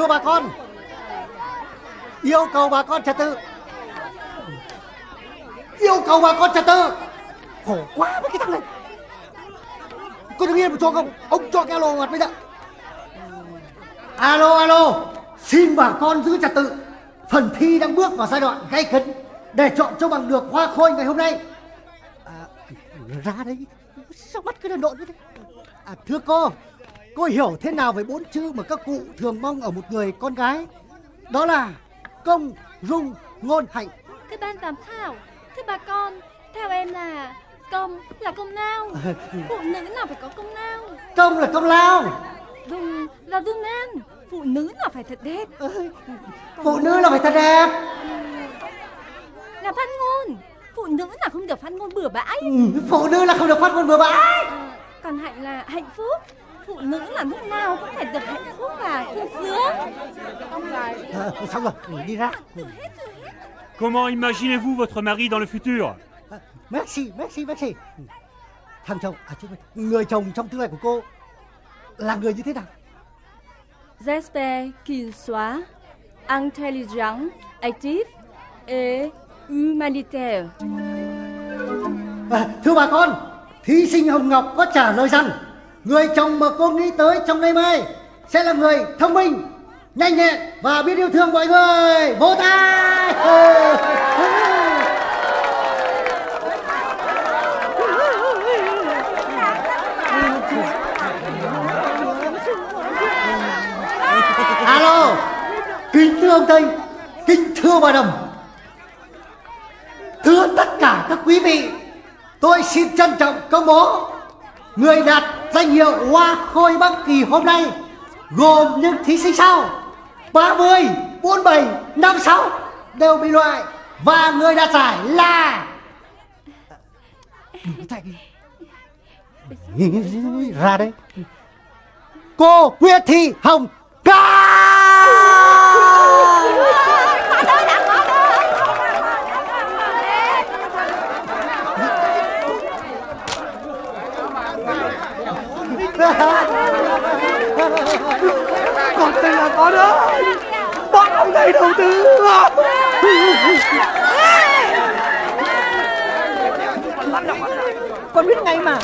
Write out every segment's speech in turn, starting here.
Thưa bà con, yêu cầu bà con trật tự. Yêu cầu bà con trật tự. Khổ quá với cái thằng này. có đừng yên một chỗ không? Ông cho cái alo mặt bây giờ. Alo, alo. Xin bà con giữ trật tự. Phần thi đang bước vào giai đoạn gay cấn để chọn cho bằng được hoa khôi ngày hôm nay. À, ra đấy. Sao mắt cái đần độn thế? À, thưa cô, cô hiểu thế nào về bốn chữ mà các cụ thường mong ở một người con gái? Đó là công, dung, ngôn, hạnh. Thưa ban giám khảo, thưa bà con, theo em là công là công lao. Phụ nữ nào phải có công lao. Công là công lao. Dung là dung nan. Phụ nữ nào phải thật đẹp. Phụ nữ là phải thật đẹp. Là phát ngôn. Phụ nữ là không được phát ngôn bừa bãi. Ừ, phụ nữ là không được phát ngôn bừa bãi. Còn hạnh là hạnh phúc. Phụ nữ là lúc nào cũng phải được hạnh phúc và sung sướng. À, xong rồi, đi ra. Comment imaginez-vous votre mari dans le futur À, merci, merci, merci. Thằng chồng, à chứ người chồng trong tương lai của cô là người như thế nào? J'espère qu'il soit intelligent, actif et humanitaire. À, thưa bà con, thí sinh Hồng Ngọc có trả lời rằng người chồng mà cô nghĩ tới trong ngày mai sẽ là người thông minh, nhanh nhẹn và biết yêu thương mọi người. Vỗ tay! Alo, kính thưa ông Tây, kính thưa bà đồng, thưa tất cả các quý vị, tôi xin trân trọng công bố người đạt danh hiệu Hoa Khôi Bắc Kỳ hôm nay gồm những thí sinh sau 30, 47, 56 đều bị loại và người đạt giải là ra đây cô Nguyễn Thị Hồng Ca. Con ơi Bác ông thầy đầu tư Con biết ngay mà.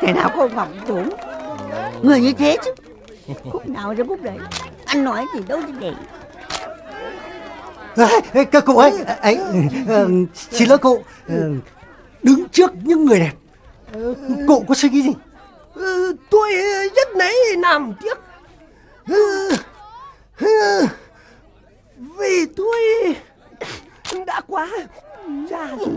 Thế nào cô Ngọc Dũng Người như thế chứ. Khúc nào ra bút đấy? Anh nói gì đâu chứ để. Ê, các cụ ấy, ấy ờ, xin lỗi cụ, ờ, đứng trước những người đẹp, ờ, cụ có suy nghĩ gì? Ừ, Tôi rất nấy làm tiếc vì tôi đã quá già rồi.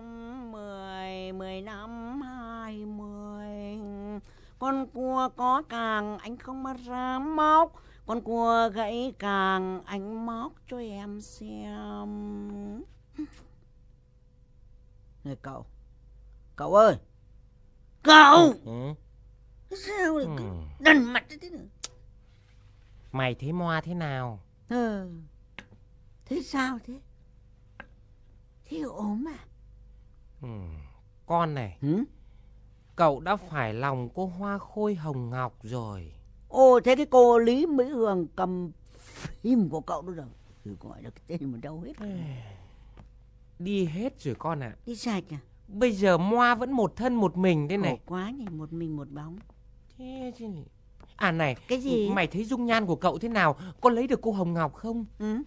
Năm mười mười năm hai mươi. Con cua có càng anh không mà dám móc. Con cua gãy càng anh móc cho em xem. Này cậu. Cậu ơi! Cậu! Ừ. sao lại Ừ. đần mặt thế này? Mày thấy moa thế nào? ờ. Thế sao thế? Thế ốm à Ừ. Con này, ừ? cậu đã phải lòng cô Hoa Khôi Hồng Ngọc rồi. Ồ thế cái cô Lý Mỹ Hường cầm phim của cậu đó rồi Thử gọi là cái tên mà đâu hết Đi hết rồi con ạ. Đi sạch à Bây giờ moa vẫn một thân một mình đây Khổ này. quá nhỉ một mình một bóng Thế chứ... À này, Cái gì? mày thấy dung nhan của cậu thế nào? Có lấy được cô Hồng Ngọc không? ừ?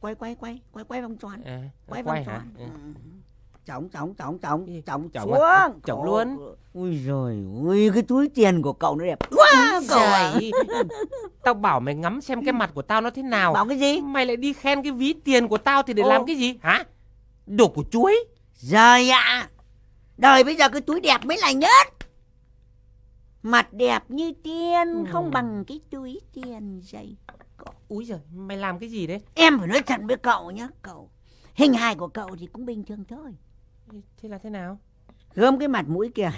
Quay quay quay Quay quay vòng tròn À, Quay, quay vòng hả? tròn Ừ. trọng, trọng, trọng, Gì? trọng Trọng xuống. à? Ôi, luôn? Ui rồi, ui cái túi tiền của cậu nó đẹp quá cậu ạ. Giời, tao bảo mày ngắm xem cái mặt của tao nó thế nào. Bảo cái gì? Mày lại đi khen cái ví tiền của tao thì để Ô. làm cái gì hả? Đồ của chuối. Rồi ạ. Đời bây giờ cái túi đẹp mới là nhất. Mặt đẹp như tiên Ừ. không bằng cái túi tiền dày. Úi giời, mày làm cái gì đấy? Em phải nói thật với cậu nhé, cậu. Hình hài của cậu thì cũng bình thường thôi. Thế là thế nào? Gớm cái mặt mũi kìa,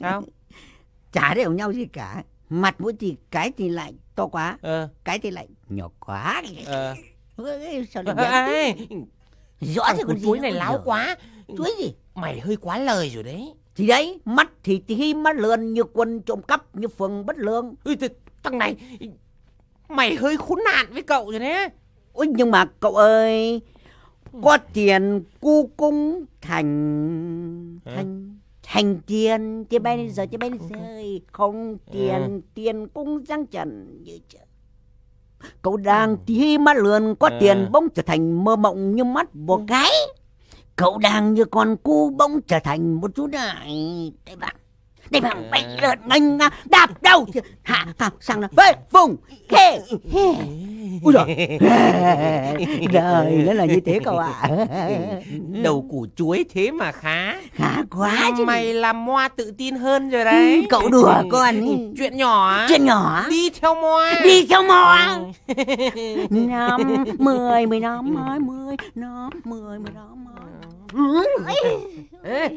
Sao? chả đều nhau gì cả. Mặt mũi thì cái thì lại to quá, Ờ, cái thì lại nhỏ quá. ờ. Sao lại? Ê, Rõ thì của còn gì nữa này láo giờ. quá. Chuối gì? Mày hơi quá lời rồi đấy. Thì đấy, mắt thì thi mắt lươn như quân trộm cắp như phường bất lương. Ui, th- thằng này, mày hơi khốn nạn với cậu rồi đấy. Ôi nhưng mà cậu ơi, có tiền cu cung thành thành thành tiền. Tiền bay giờ tiền bay rơi không tiền tiền cung giang trần như trời cậu đang thi mắt lươn có tiền bỗng trở thành mơ mộng như mắt một cái. Cậu đang như con cu bỗng trở thành một chú đại đây bạn đây bạn À. bay lượn nghênh ngang đạp đầu hạ cặp sang là về vùng hê hê Ui giời. Đời nó là như thế cậu ạ. Đầu củ chuối thế mà khá. Khá quá chứ. Mày làm moa tự tin hơn rồi đấy. Ừ, cậu đùa con ý. Chuyện nhỏ. Chuyện nhỏ. Đi theo moa. Đi theo mò. Năm, mười, mười năm, hai mươi, năm, mười, mười năm, hai Ê,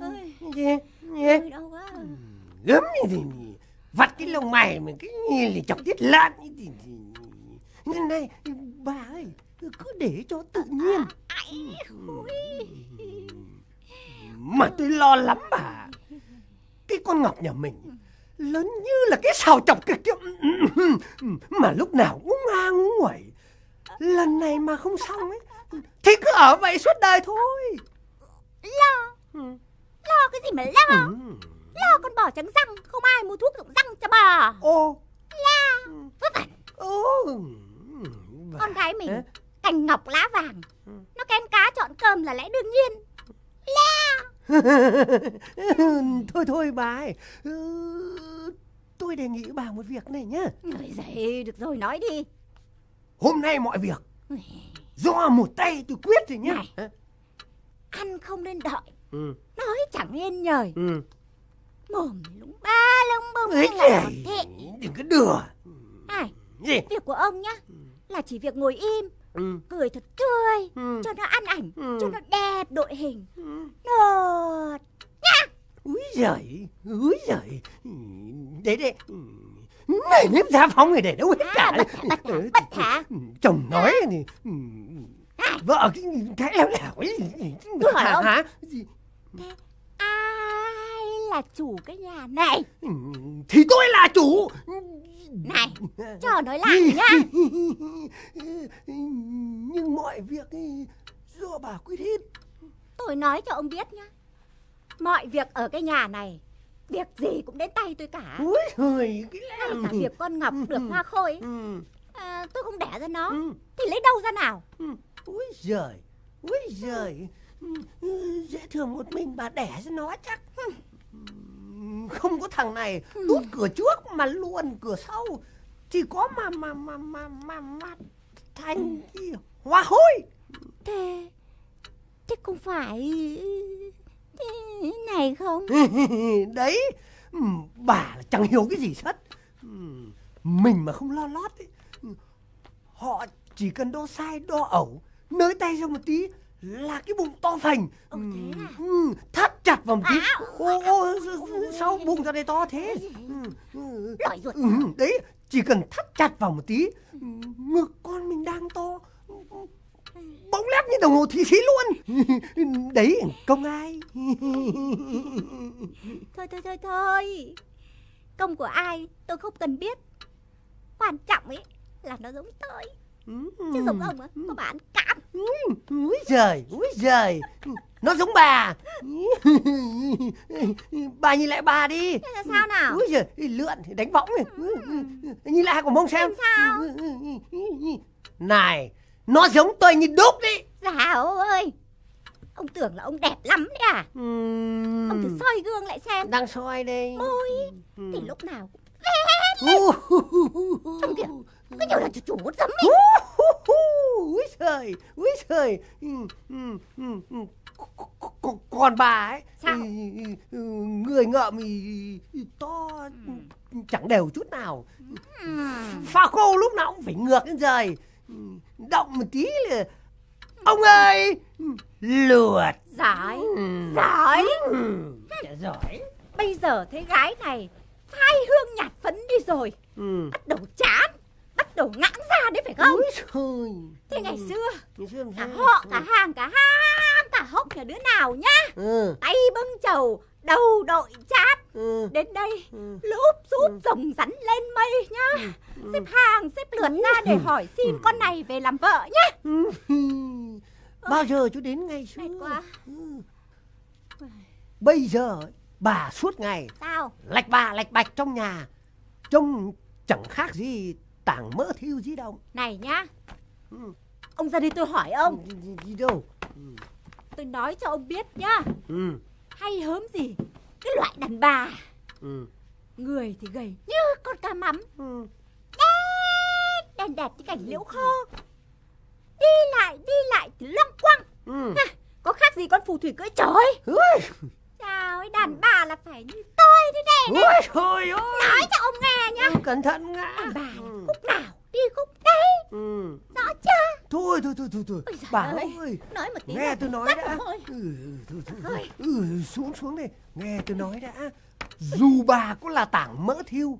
Ơi, gì? Gì? ơi, đau quá. Gớm như thì vặt cái lông mày mà cái như là chọc tiết lợn như thì như này bà ơi cứ để cho tự nhiên. Mà tôi lo lắm bà. Cái con ngọc nhà mình lớn như là cái xào chọc kia kia mà lúc nào cũng nga cũng nguẩy lần này mà không xong ấy thì cứ ở vậy suốt đời thôi. Lo, Ừ. lo cái gì mà lo? Ừ. Lo con bò trắng răng, không ai mua thuốc dụng răng cho bò. ô La, vớ vẩn, ô bà. con gái mình, Hả? cành ngọc lá vàng. Nó kén cá chọn cơm là lẽ đương nhiên. thôi thôi bà ơi ừ, tôi đề nghị bà một việc này nhá Rồi dậy, được rồi, nói đi. hôm nay mọi việc do một tay tôi quyết rồi nhá Này. Ăn không nên đợi, ừ nói chẳng nên nhời. ừ Mồm thì lúng ba lông bông ấy như là kìa, thế. đừng có đưa Này, gì việc của ông nhá, là chỉ việc ngồi im, ừ cười thật tươi, ừ cho nó ăn ảnh, Ừ. cho nó đẹp đội hình. ừ. Nột. úi giời úi giời Ừ, đấy đấy Ừ. này nếp giá phóng này để đâu hết cả À, bất hả, bất hả, Ừ, bất hả? ừ, chồng nói thì ừ, vợ cái cái leo lẻo ấy Tôi hỏi hả, ông. hả? Gì? Ai là chủ cái nhà này? Ừ, thì tôi là chủ Này, cho nói lại nhá. nhưng mọi việc ấy do bà quyết hết Tôi nói cho ông biết nhá. Mọi việc ở cái nhà này, việc gì cũng đến tay tôi cả. úi trời cái Ngay cả việc con Ngọc được hoa khôi, ấy, ừ, à, tôi không đẻ ra nó, ừ, thì lấy đâu ra nào? ừ. úi giời úi giời Ừ, ừ, dễ thương một mình bà đẻ cho nó chắc. Không có thằng này đút cửa trước mà luôn cửa sau. Chỉ có mà mà mà mà mà, mà thành hoa hôi. Thế, thế không phải thế này không? đấy bà là chẳng hiểu cái gì hết. Mình mà không lo lót ấy, họ chỉ cần đo sai đo ẩu nới tay ra một tí là cái bụng to phành Ồ, thế à? ừ, thắt chặt vào một tí À, ô ô sao bụng ra đây to thế ừ, ừ, ừ, đấy chỉ cần thắt chặt vào một tí ừ, ngực con mình đang to bóng lép như đồng hồ thủy sĩ luôn đấy công ai Thôi thôi thôi thôi. Công của ai tôi không cần biết. Quan trọng ấy là nó giống tôi. Chứ giống ông á, có bán cám. úi giời úi giời. Nó giống bà. Bà nhìn lại bà đi. Thế là sao nào? úi giời lượn thì đánh võng này. Nhìn lại của mông xem. Sao? này nó giống tôi như đúc đấy Dạo ơi. Ông tưởng là ông đẹp lắm đấy à? Ừm, Ông thử soi gương lại xem. Đang soi đây. Môi Ừm. thì lúc nào cũng Trông kìa, cứ như là chủ một giấm ấy Úi trời, úi trời. Ừ, ừ, ừ, Còn bà ấy, Sao? người ngợm thì to chẳng đều chút nào. Pha khô lúc nào cũng phải ngược lên trời. Động một tí là... Ông ơi! Lượt! Giỏi. Giỏi chả giỏi. Bây giờ thấy gái này Phai hương nhạt phấn đi rồi Ừ. Bắt đầu chán Đầu ngãng ra đấy phải không? Úi trời. Thế ngày xưa Ngày xưa Cả họ, cả hàng, cả ham, cả hốc nhà đứa nào nhá. Ừ, Tay bưng chầu Đầu đội chát. Ừ, Đến đây ừ. lúp xúp rồng rắn lên mây nhá. Xếp hàng xếp lượt ra để hỏi xin con này về làm vợ nhá. Ừ. Bao giờ cho đến ngày xưa? Quá. Ừ. Bây giờ bà suốt ngày Sao? lạch bà lạch bạch trong nhà Trông chẳng khác gì tảng mỡ thiêu di động Này nhá. Ừ. Ông ra đây tôi hỏi ông. Gì, gì, gì đâu? Tôi nói cho ông biết nhá. Ừ. Hay hớm gì? Cái loại đàn bà. Ừ. Người thì gầy như con cá mắm. Ừ. Đét đèn đẹp như cảnh liễu khô. Đi lại đi lại thì loăng quăng Ừ. Ha, Có khác gì con phù thủy cưỡi trời Ấy đàn bà là phải như tôi thế này ôi trời ơi Nói cho ông nghe nhá Cẩn thận ngã Đàn bà ừ. khúc nào đi khúc đấy Ừ. Rõ chưa Thôi thôi thôi thôi, thôi. Ôi Bà ơi. ơi Nói một tí Nghe tôi nói đã thôi. ừ, thôi, thôi, thôi. Thôi. Ừ, Xuống xuống đây Nghe tôi nói đã Dù bà có là tảng mỡ thiêu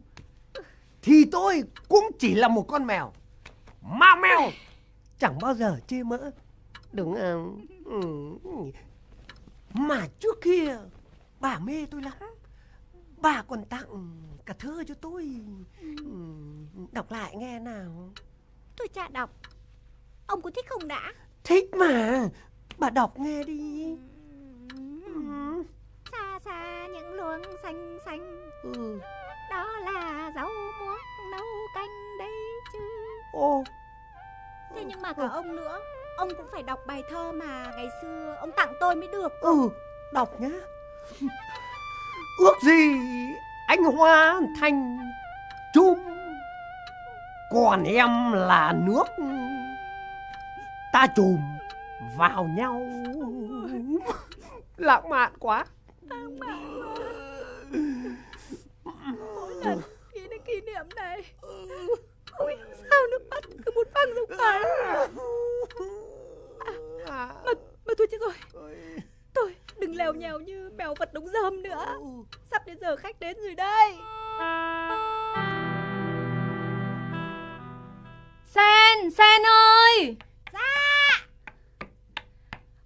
Thì tôi cũng chỉ là một con mèo Ma mèo Chẳng bao giờ chê mỡ Đúng không ừ. Mà trước kia Bà mê tôi lắm. Bà còn tặng cả thơ cho tôi. Ừ. Đọc lại nghe nào. Tôi chả đọc. Ông có thích không đã? Thích mà. Bà đọc nghe đi. Ừ. Xa xa những luống xanh xanh. Ừ. Đó là rau muống nấu canh đấy chứ. Ô Thế nhưng mà cả ông nữa Ông cũng phải đọc bài thơ mà ngày xưa ông tặng tôi mới được Ừ Đọc nhá. Ước gì anh hoa thành chum Còn em là nước. Ta chùm vào nhau. Lãng mạn quá. Nghĩ đến kỷ niệm này. Không hiểu sao nước mắt cứ muốn văng ra ngoài Mà, mà thôi chết rồi. Tôi đừng lèo nhèo như mèo vật đống rơm nữa. Sắp đến giờ khách đến rồi đây. Sen, Sen ơi. Dạ.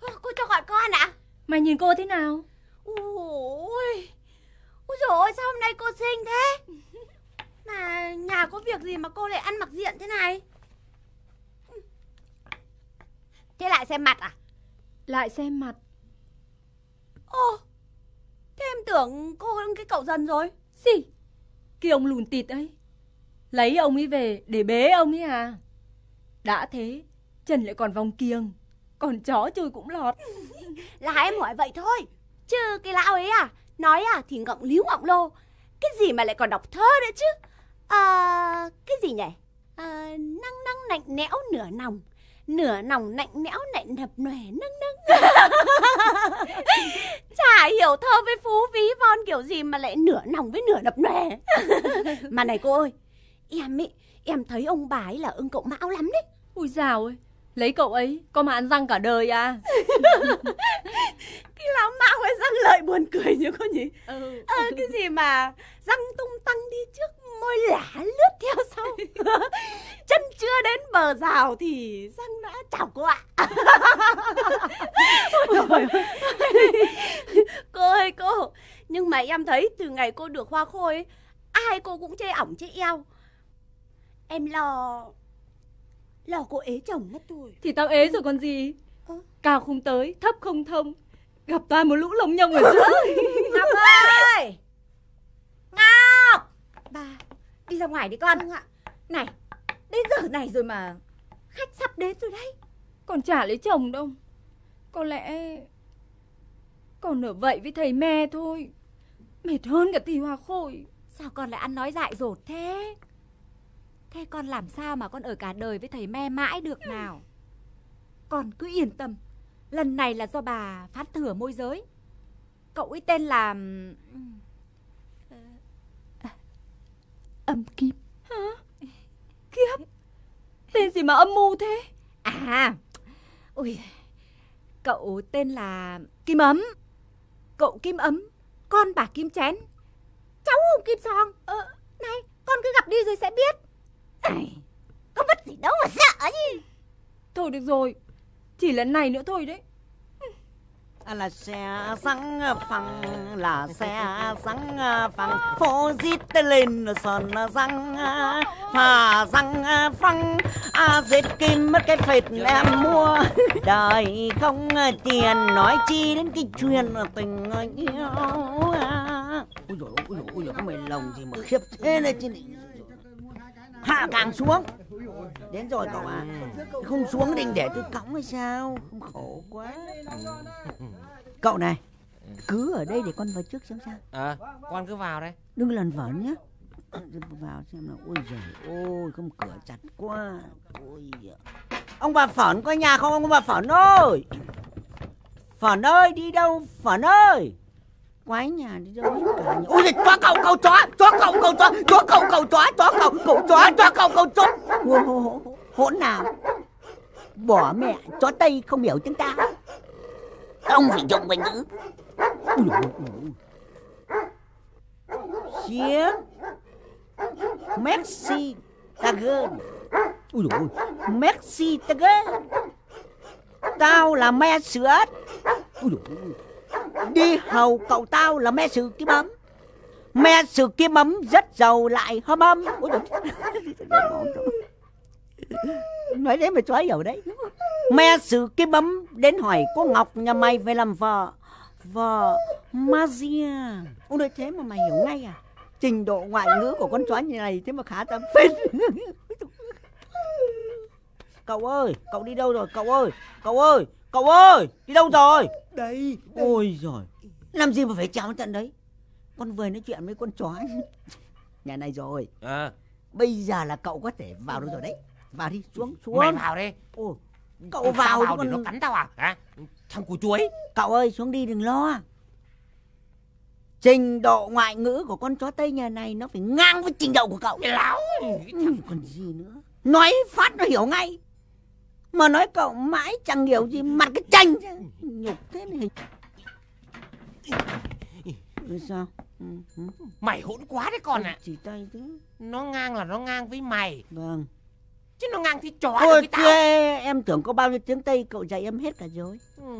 Ô, Cô cho gọi con ạ. Mày nhìn cô thế nào? Ôi. Ôi dồi ôi sao hôm nay cô xinh thế? Mà nhà có việc gì mà cô lại ăn mặc diện thế này Thế lại xem mặt à? Lại xem mặt. Ô Thế em tưởng cô cái cậu dần rồi. Gì Cái ông lùn tịt ấy. Lấy ông ấy về để bế ông ấy à. Đã thế Chân lại còn vòng kiêng Còn chó chơi cũng lọt. Là em hỏi vậy thôi Chứ cái lão ấy à Nói à thì ngọng líu ngọng lô. Cái gì mà lại còn đọc thơ nữa chứ? À Cái gì nhỉ? À, Năng năng nạnh nẽo nửa nòng Nửa nòng nạnh nẽo nạnh nập nòe nâng nâng. Chả hiểu thơ với phú ví von kiểu gì mà lại nửa nòng với nửa nập nòe. Mà này cô ơi Em ý Em thấy ông bà ấy là ưng cậu mão lắm đấy. Ui dào ơi Lấy cậu ấy có mà ăn răng cả đời à? Cái lão mão ấy răng lợi buồn cười nhỉ cô nhỉ ừ. Ờ, cái gì mà răng tung tăng đi trước môi lả lướt theo sau. Chân chưa đến bờ rào thì răng đã chào cô ạ. Cô ơi cô. Nhưng mà em thấy từ ngày cô được hoa khôi ấy, ai cô cũng chê ỏng chê eo. Em lo lo cô ế chồng mất thôi. Thì tao ế rồi còn gì? Ơ? Cao không tới Thấp không thông. Gặp toàn một lũ lông nhông ở giữa ngọc ơi! Ngọc! Bà đi ra ngoài đi con này đến giờ này rồi mà khách sắp đến rồi đấy Còn chả lấy chồng đâu Có lẽ Con ở vậy với thầy me thôi. Mệt hơn cả tỷ hoa khôi. Sao con lại ăn nói dại dột thế? Thế con làm sao mà con ở cả đời với thầy me mãi được nào? Con cứ yên tâm. Lần này là do bà phát thừa môi giới. Cậu ấy tên là... Âm Kim. Hả? Kiếp. Tên gì mà âm mưu thế? À, ui, cậu tên là Kim Ấm. Cậu Kim Ấm, con bà Kim Chén. Cháu Hùng Kim Song. Ờ, này, con cứ gặp đi rồi sẽ biết. Ai, có mất gì đâu mà sợ chứ. Thôi được rồi. Chỉ lần này nữa thôi đấy là xe sáng phẳng, là xe sáng phẳng. Phố dít lên sơn răng phà răng phăng à dệt kim mất cái phệt em mua. Đời không tiền, nói chi đến cái chuyện tình yêu. À. Ôi dồi ôi dồi ôi dồi mày lòng gì mà khiếp thế này chứ hạ càng xuống. Đến rồi cậu à không xuống định để tôi cõng hay sao? Không khổ quá. Cậu này cứ ở đây để con vào trước xem sao. Ờ, con cứ vào đây. đừng lần vở nhé. Vào xem nào. Ôi giời ôi không cửa chặt quá. Ôi giời. ông bà phởn có nhà không? Ông bà phởn ơi! Phởn ơi đi đâu? Phởn ơi quái nhà đi đâu hết cả nhà. ôi giời, chó cậu cậu chó chó cậu cậu chó chó cậu cậu chó chó cậu cậu chó chó cậu cậu chó. Hỗn nào. Bỏ mẹ chó tây không hiểu tiếng ta. Ông phải dùng ngoại ngữ. Ui. Chiến Messi Tagen Ui dồi ôi Messi Tagen Tao là me sữa. Ui dồi ôi Đi hầu cậu tao là mẹ sự kim ấm. Mẹ sự kim ấm rất giàu lại hâm âm Nói đấy mà chó hiểu đấy. Mẹ sự kim ấm đến hỏi cô Ngọc nhà mày về làm vợ. Vợ Mazia à. Ôi nói thế mà mày hiểu ngay à? Trình độ ngoại ngữ của con chó như này Thế mà khá tâm phết. Cậu ơi, Cậu đi đâu rồi? Cậu ơi Cậu ơi Cậu ơi, Đi đâu rồi? Đây, Ôi giời. Làm gì mà phải chào tận đấy? Con vừa nói chuyện với con chó. Nhà này rồi. Ờ, Bây giờ là cậu có thể vào được rồi đấy. Vào đi xuống xuống. mày vào đi. Ôi, Cậu Sao vào, vào chứ để nó con... cắn tao à? Hả? Thằng củ chuối. Cậu ơi xuống đi đừng lo. Trình độ ngoại ngữ của con chó Tây nhà này Nó phải ngang với trình độ của cậu. Láo. Ừ, Còn gì nữa. Nói phát nó hiểu ngay Mà nói cậu mãi chẳng hiểu gì Mặt cái chanh chứ. Nhục thế này Ừ, Sao ừ, ừ. Mày hỗn quá đấy con ạ. Chỉ tay chứ Nó ngang là nó ngang với mày. Vâng Chứ nó ngang thì chó Ôi với tao. kia em tưởng có bao nhiêu tiếng Tây Cậu dạy em hết cả rồi Ừ,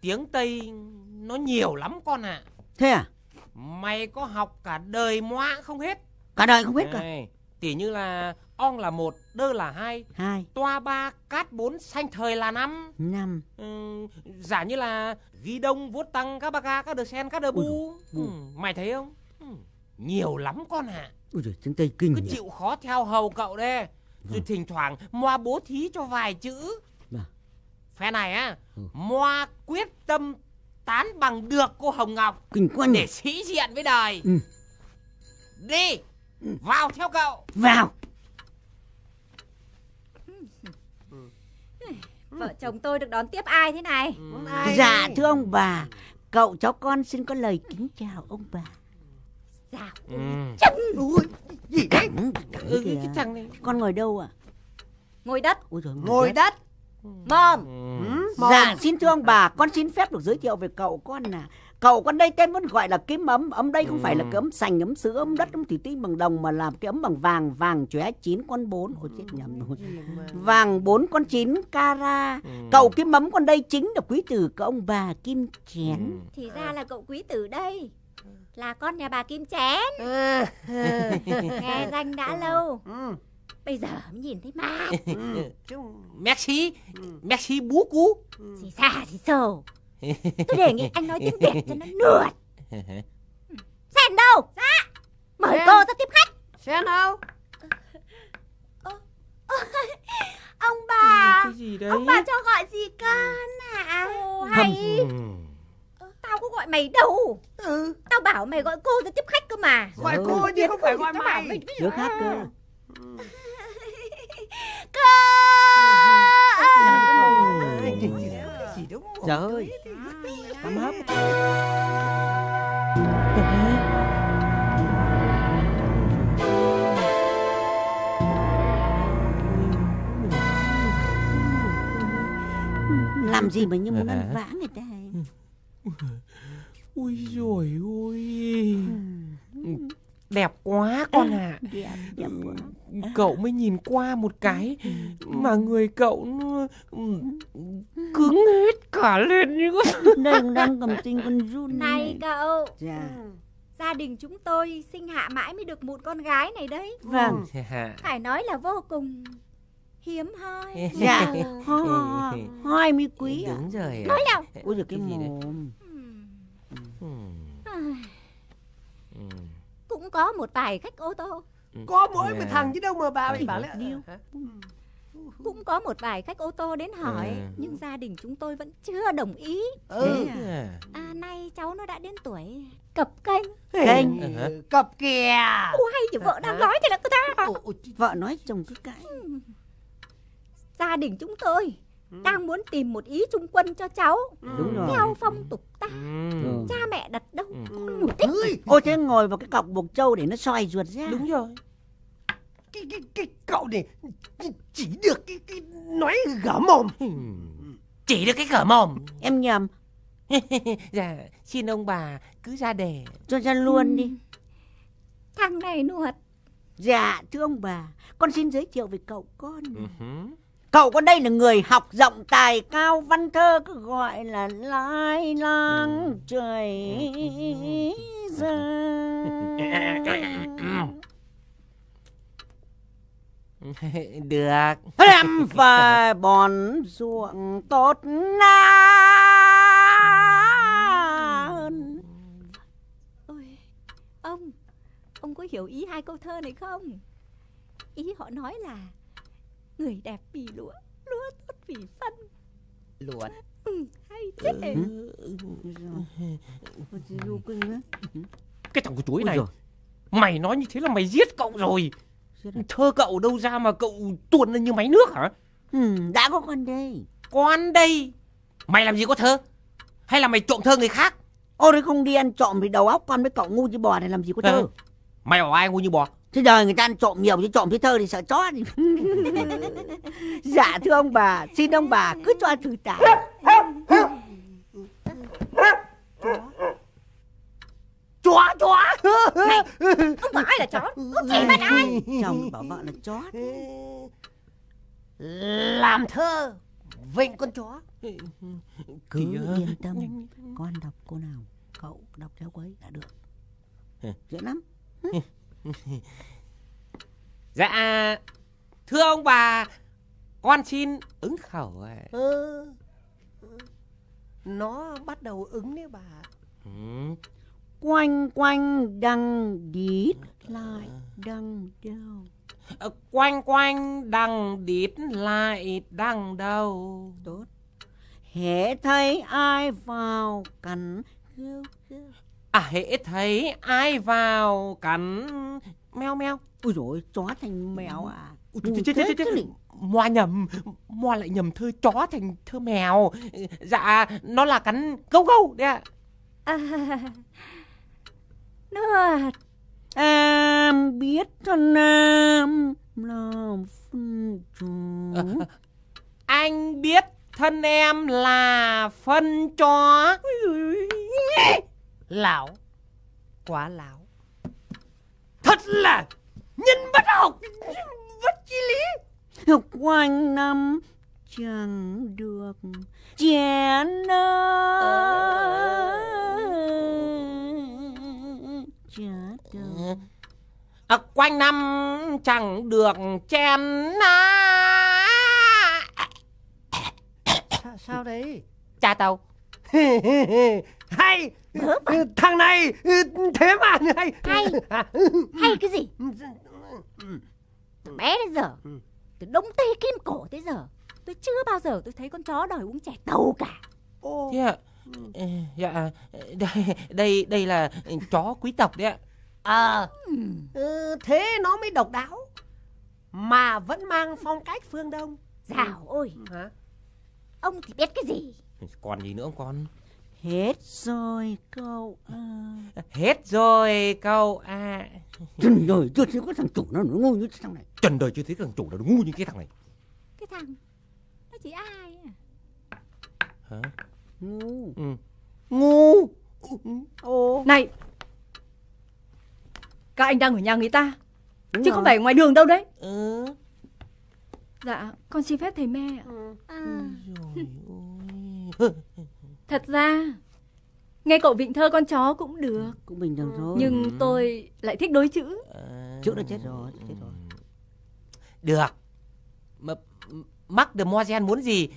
tiếng Tây nó nhiều lắm con ạ. Thế à Mày có học cả đời moa không hết. Cả đời không hết cả tỉ như là ong là một, đơ là hai, Hai toa ba, cát bốn, xanh thời là năm. Năm Ừ, giả như là ghi đông, vuốt tăng, các ba ca, các đờ sen, các đờ bu. Ừ, mày thấy không? Ừ, nhiều lắm con ạ. Ôi giời tiếng Tây kinh Cứ nhỉ chịu khó theo hầu cậu đây. Rồi thỉnh thoảng moa bố thí cho vài chữ. Vâng. Phe này á, Ừ. moa quyết tâm tán bằng được cô Hồng Ngọc Kinh quá nhỉ để sĩ diện với đời. Ừ. Đi, vào theo cậu. Vào Vợ chồng tôi được đón tiếp ai thế này? Dạ thưa ông bà Cậu cháu con xin có lời kính chào ông bà Dạ. Ừ. Ui, gì đấy Ừ, cái, cái thằng này. Con ngồi đâu ạ Ngồi đất, Ôi giời, ngồi đất. mồm. Ừ. Dạ xin thưa ông bà Con xin phép được giới thiệu về cậu con là Cậu con đây tên vẫn gọi là kiếm ấm Ấm đây không phải là cái ấm sành, ấm sữa, ấm đất, ấm thủy tinh bằng đồng Mà làm cái ấm bằng vàng Vàng chóe chín con bốn Ôi chết nhầm rồi Vàng bốn con chín cara Cậu kiếm ấm con đây chính là quý tử của ông bà Kim Chén Thì ra là cậu quý tử đây. Là con nhà bà Kim Chén. Nghe danh đã lâu. Ừ. Bây giờ mới nhìn thấy ma. Ừ. Chứ- Merci, merci bú cú. Xì xa xì sồ. Tôi đề nghị anh nói tiếng Việt cho nó nượt. Sen đâu? Dạ. Mời Sen. cô ra tiếp khách. Xem đâu? Ông bà. Cái gì đấy? Ông bà cho gọi gì con hả? Ồ, hay. Ờ, Tao có gọi mày đâu Ừ, Tao bảo mày gọi cô ra tiếp khách cơ mà gọi cô chứ không phải gọi bảo mày. Đứa khác cơ. Cơ Trời ơi. Hâm hấp. Làm gì mà như muốn ăn vã người ta Ui rồi ôi Đẹp quá con ạ. Đẹp, đẹp quá. Cậu mới nhìn qua một cái Mà người cậu nó cứng hết cả lên như Đây cũng đang cầm tinh con run Này cậu. Dạ. Gia đình chúng tôi sinh hạ mãi mới được một con gái này đấy. Vâng. Phải nói là vô cùng hiếm hoi. Dạ. Ho, Hoi mới quý à Đúng rồi. Ạ Nói nào Ôi giời cái Cái gì đấy? mồm Ừm, ừm. Cũng có một vài khách ô tô Có mỗi một Dạ. thằng chứ đâu mà bà lại Ừ. bảo là Điêu. Hả? Cũng có một vài khách ô tô đến hỏi Ừ. Nhưng gia đình chúng tôi vẫn chưa đồng ý Ừ. À? Nay cháu nó đã đến tuổi cập kênh Kênh. Ừ, Cặp kìa Ô hay thì vợ đang nói thì là cô ta Vợ nói chồng cứ cãi Gia đình chúng tôi đang muốn tìm một ý trung quân cho cháu. Đúng rồi. Theo phong tục ta. Ừm. Cha mẹ đặt đâu? Ừ. con thích. Ơi, Ôi thế ngồi vào cái cọc buộc trâu để nó xoay ruột ra. Đúng rồi. Cái, cái, cái cậu này chỉ được cái, cái nói gở mồm. Chỉ được cái cỡ mồm. Em nhầm. Dạ xin ông bà cứ ra đề cho ra luôn đi. Thằng này nuột. Dạ thưa ông bà Con xin giới thiệu về cậu con. Ừm. Cậu con đây là người học rộng tài cao văn thơ cứ gọi là lai lang trời giang Được. Em phải bòn ruộng tốt na. Hơn Ôi Ông Ông có hiểu ý hai câu thơ này không? Ý họ nói là Người đẹp vì lúa Lúa tốt vì phân. Luận ừ, Hay thế. Á. Cái thằng của chuối Ôi này. Mày nói như thế là mày giết cậu rồi? Thơ cậu đâu ra mà cậu tuồn lên như máy nước hả? Ừ, đã có con đây. Con đây? Mày làm gì có thơ? Hay là mày trộm thơ người khác? Ô đấy không đi ăn trộm vì đầu óc con với cậu ngu như bò này làm gì có thơ? Ừ. Mày bảo ai ngu như bò Thế đời người ta ăn trộm nhiều chứ trộm thấy thơ thì sợ chó thì Dạ thưa ông bà Xin ông bà cứ cho thử tả. Chó chó. Không phải ai là chó Có chỉ bắt ai. Chồng bảo vợ là chó làm thơ vịnh con chó. Cứ yên tâm Con đọc cô nào Cậu đọc theo cô ấy đã được. Dễ lắm Dạ Thưa ông bà Con xin ứng khẩu ạ. Ừ. nó bắt đầu ứng đấy bà. Ừ. Quanh quanh đăng đít lại đăng đâu Ờ, Quanh quanh đằng đít lại đằng đầu. Tốt. Hễ thấy ai vào cắn gêu gêu À hễ thấy ai vào cắn meo meo. Ui dồi chó thành mèo à? Ui, Ngu chết, chết, thế chết, chết. chứ lị. Moa nhầm Moa lại nhầm thơ chó thành thơ mèo. Dạ nó là cắn gâu gâu đấy ạ. À, Nuột Em biết thân em làm phân trùng Anh biết thân em là phân chó lão. Quá lão. Thật là nhân bất học bất chi lý. Quanh năm chẳng được chén chả đâu à, Quanh năm chẳng được chen á sao, sao đấy? Cha tàu hay thằng này thế mà hay Hay. Hay cái gì Từ bé đến giờ Từ đông tây kim cổ tới giờ Tôi chưa bao giờ tôi thấy con chó đòi uống chè tàu cả Ô, Thế ạ Ờ, Dạ, đây đây đây là chó quý tộc đấy ạ. Ờ, ừ, thế nó mới độc đáo. Mà vẫn mang phong cách phương Đông. Dạo ôi Hả? Ông thì biết cái gì Còn gì nữa không con? Hết rồi cậu à. Hết rồi cậu à. Trần đời chưa thấy có thằng chủ nào nó ngu như thế thằng này. Trần đời chưa thấy thằng chủ nào ngu như cái thằng này. Cái thằng Nó chỉ ai à Hả? Ngu. Ừ. Ngu. Ồ Này Các anh đang ở nhà người ta Đúng Chứ rồi. không phải ở ngoài đường đâu đấy Ừ. Dạ con xin phép thầy me ạ À Rồi ôi. Thật ra Nghe cậu vịnh thơ con chó cũng được Cũng bình thường thôi. Nhưng tôi lại thích đối chữ À. Chữ đã chết rồi, chết rồi. Được. Mà Mademoiselle muốn gì?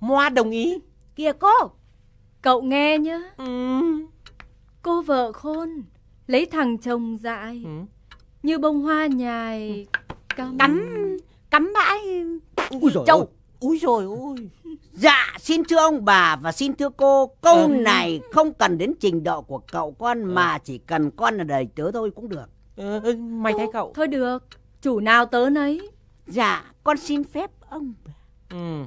Moa đồng ý. Kìa cô Cậu nghe nhá Ừ. Cô vợ khôn Lấy thằng chồng dại Ừ. Như bông hoa nhài Cắm Cắm Cắm bãi Ui Châu. Úi rồi ôi. Dạ xin thưa ông bà và xin thưa cô Câu Ờ. này không cần đến trình độ của cậu con Mà chỉ cần con là đầy tớ thôi cũng được Ờ, ờ, mày thấy cậu. Thôi được Chủ nào tớ nấy Dạ con xin phép ông bà Ừ.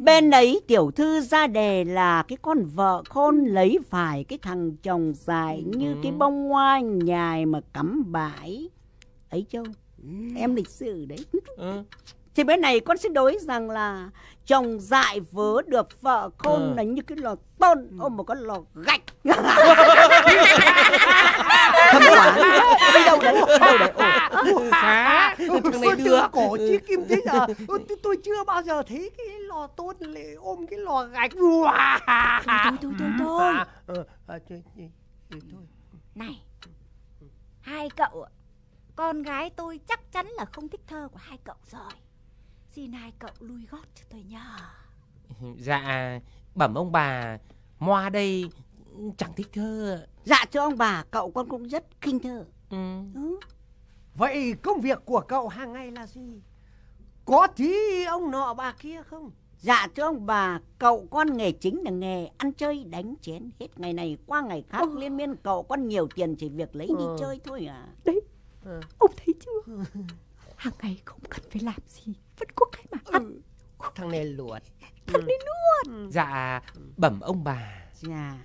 Bên ấy tiểu thư ra đề là cái con vợ khôn lấy phải cái thằng chồng dài như Ừ. cái bông hoa nhài mà cắm bãi. Ấy châu, em lịch sử đấy. Ừ. Thì bên này con xin đối rằng là chồng dại vớ được vợ khôn Ừ. là như cái lò tôn ôm một con lò gạch. Thâm quả. Đi đâu đấy? Đi đâu đấy? Ồ, Khá. Thằng này được. cổ chí kim tới giờ ôi, tôi, tôi chưa bao giờ thấy cái lò tôn lại ôm cái lò gạch. Thôi thôi thôi thôi À, ờ, thôi, thôi, thôi, thôi. Này Hai cậu ạ Con gái tôi chắc chắn là không thích thơ của hai cậu rồi Xin hai cậu lui gót cho tôi nhờ Dạ, bẩm ông bà, Moa đây chẳng thích thơ. Dạ thưa ông bà, cậu con cũng rất khinh thơ. Ừ. Ừ. Vậy công việc của cậu hàng ngày là gì? Có tí ông nọ bà kia không? Dạ thưa ông bà, cậu con nghề chính là nghề ăn chơi đánh chén hết ngày này qua ngày khác liên miên cậu con nhiều tiền chỉ việc lấy đi Ờ. chơi thôi à. Ông thấy chưa Hàng ngày không cần phải làm gì Vẫn có cái mà ăn Thằng này luột. Thằng đi luôn Dạ, bẩm ông bà, Dạ,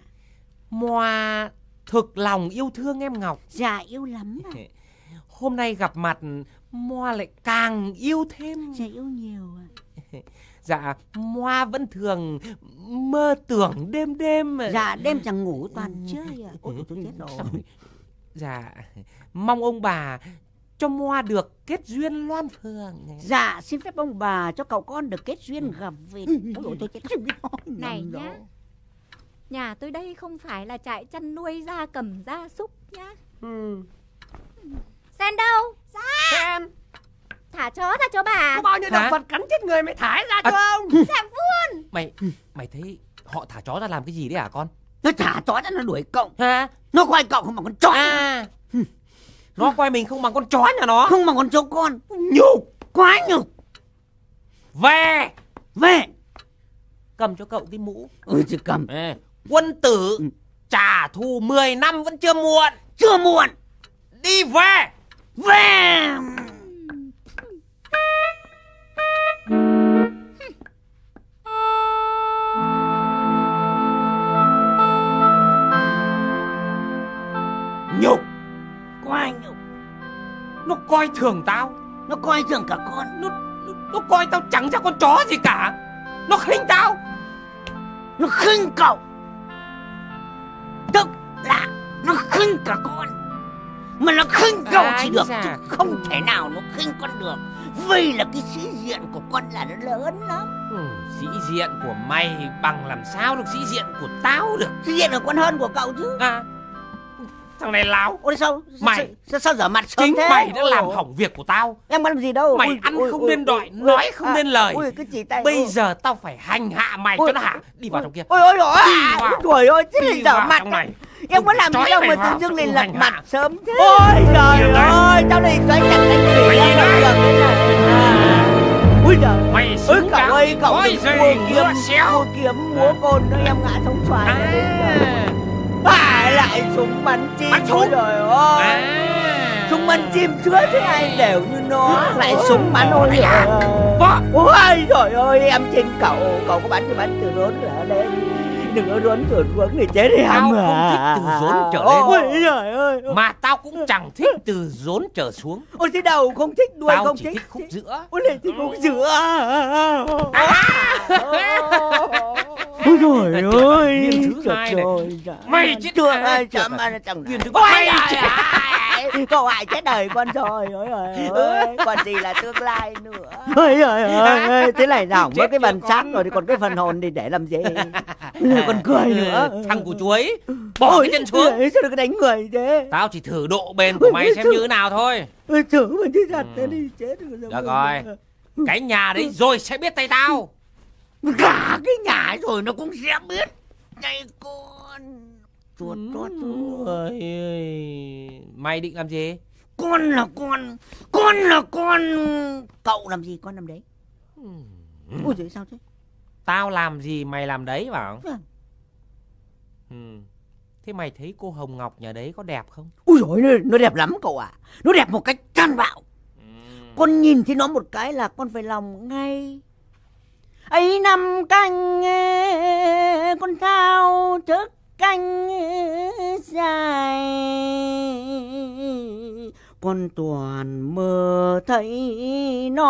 Moa thực lòng yêu thương em Ngọc. dạ yêu lắm à. Hôm nay gặp mặt, Moa lại càng yêu thêm. Dạ yêu nhiều à. Dạ, Moa vẫn thường mơ tưởng đêm đêm. Dạ đêm chẳng ngủ toàn chơi à. Ôi tôi chết rồi. Dạ, mong ông bà cho Moa được kết duyên loan phường. Dạ xin phép ông bà cho cậu con được kết duyên gặp vịt. Ôi tôi chết. Này nhá Nhà tôi đây không phải là trại chăn nuôi gia cầm gia súc nhá Ừ. Sen đâu Xem, Thả chó ra cho bà có bao nhiêu động vật cắn chết người mày thải ra cho ông? Dạ vươn Mày, mày thấy họ thả chó ra làm cái gì đấy hả con? Nó trả chó cho nó đuổi cậu. Hả? Nó coi cậu không bằng con chó. À, nó coi mình không bằng con chó nhà nó. Không bằng con chó con. Nhục, Quá nhục. về, Về. cầm cho cậu cái mũ. Ừ thì cầm. Ê, quân tử trả thù 10 năm vẫn chưa muộn. Chưa muộn. Đi về. Về. Coi thường tao. Nó coi thường cả con. Nó, nó, nó coi tao chẳng ra con chó gì cả. Nó khinh tao. Nó khinh cậu. Tức là nó khinh cả con. Mà nó khinh cậu Ái chỉ được da. chứ không thể nào nó khinh con được. Vì là cái sĩ diện của con là nó lớn lắm. Ừ, sĩ diện của mày bằng làm sao được sĩ diện của tao được. Sĩ diện của con hơn của cậu chứ. À, thằng này láo. Ôi sao Mày. sao, sao, sao rửa mặt sớm Chính thế? mày đã Ôi làm dồi. hỏng việc của tao. Em có làm gì đâu. Mày Ôi, ăn ôi, không ôi, nên ôi, đòi, ôi, nói không à, nên lời. Ôi cái chỉ tay. Bây ôi. giờ tao phải hành hạ mày Ôi, cho nó hả. Đi vào trong kia. Ôi ôi ôi. Đi vào. Trời ơi, thế rửa vào mặt. này. Em có làm gì đâu mà tự dưng lại tao lật mặt sớm thế. Ôi trời ơi, tao này xoay chặt quỷ Mày em vào. giường thế này. À. Ôi trời. Mày Ôi xứng cậu ơi, cậu Ôi đừng mua kiếm mua kiếm múa côn nữa em ngã sống xoài đây À, à, lại súng bắn chim Bắn súng. Trời ơi. À. súng bắn chim chưa thấy ai đều như nó. Lại súng bắn ôi giời ơi. Võ. ôi trời ơi em trên cậu cậu có bắn thì bắn từ rốn lở lên đừng có rốn tuột xuống thì chết em Tao à không thích từ rốn trở lên. ôi trời ơi Mà tao cũng chẳng thích từ rốn trở xuống. Ôi thế đầu không thích đuôi Tao không chỉ thích thích khúc giữa. Ôi lại thích khúc giữa ôi trời ơi. Viên thứ hai này. Mày chết chưa ai à. ai chẳng Viên thứ ba. Cậu hại chết đời con rồi? Ôi trời ơi. còn gì là tương lai nữa? Ôi trời ơi. Thế này nào mất cái phần xác rồi thì còn cái phần hồn thì để làm gì? Còn cười nữa. Thằng của chuối Bỏ cái chân xuống. sao được đánh người thế? Tao chỉ thử độ bền của mày xem như thế nào thôi. Ôi trời mà chứ Ừ. thế đi chết rồi. Được rồi. Cái nhà đấy rồi sẽ biết tay tao cả cái nhà rồi nó cũng sẽ biết. Này con. Chuột chuột chuột. Ôi, Mày định làm gì? Con là con. Con là con. Cậu làm gì con làm đấy? Ôi trời sao thế? Tao làm gì mày làm đấy bảo. Vâng. ừ. Thế mày thấy cô Hồng Ngọc nhà đấy có đẹp không? Ui dồi nó, nó đẹp lắm cậu ạ. Nó đẹp một cách tràn bạo. Con nhìn thấy nó một cái là con phải lòng ngay ấy năm canh ờ, con thao thức canh ờ, dài con toàn mơ thấy nó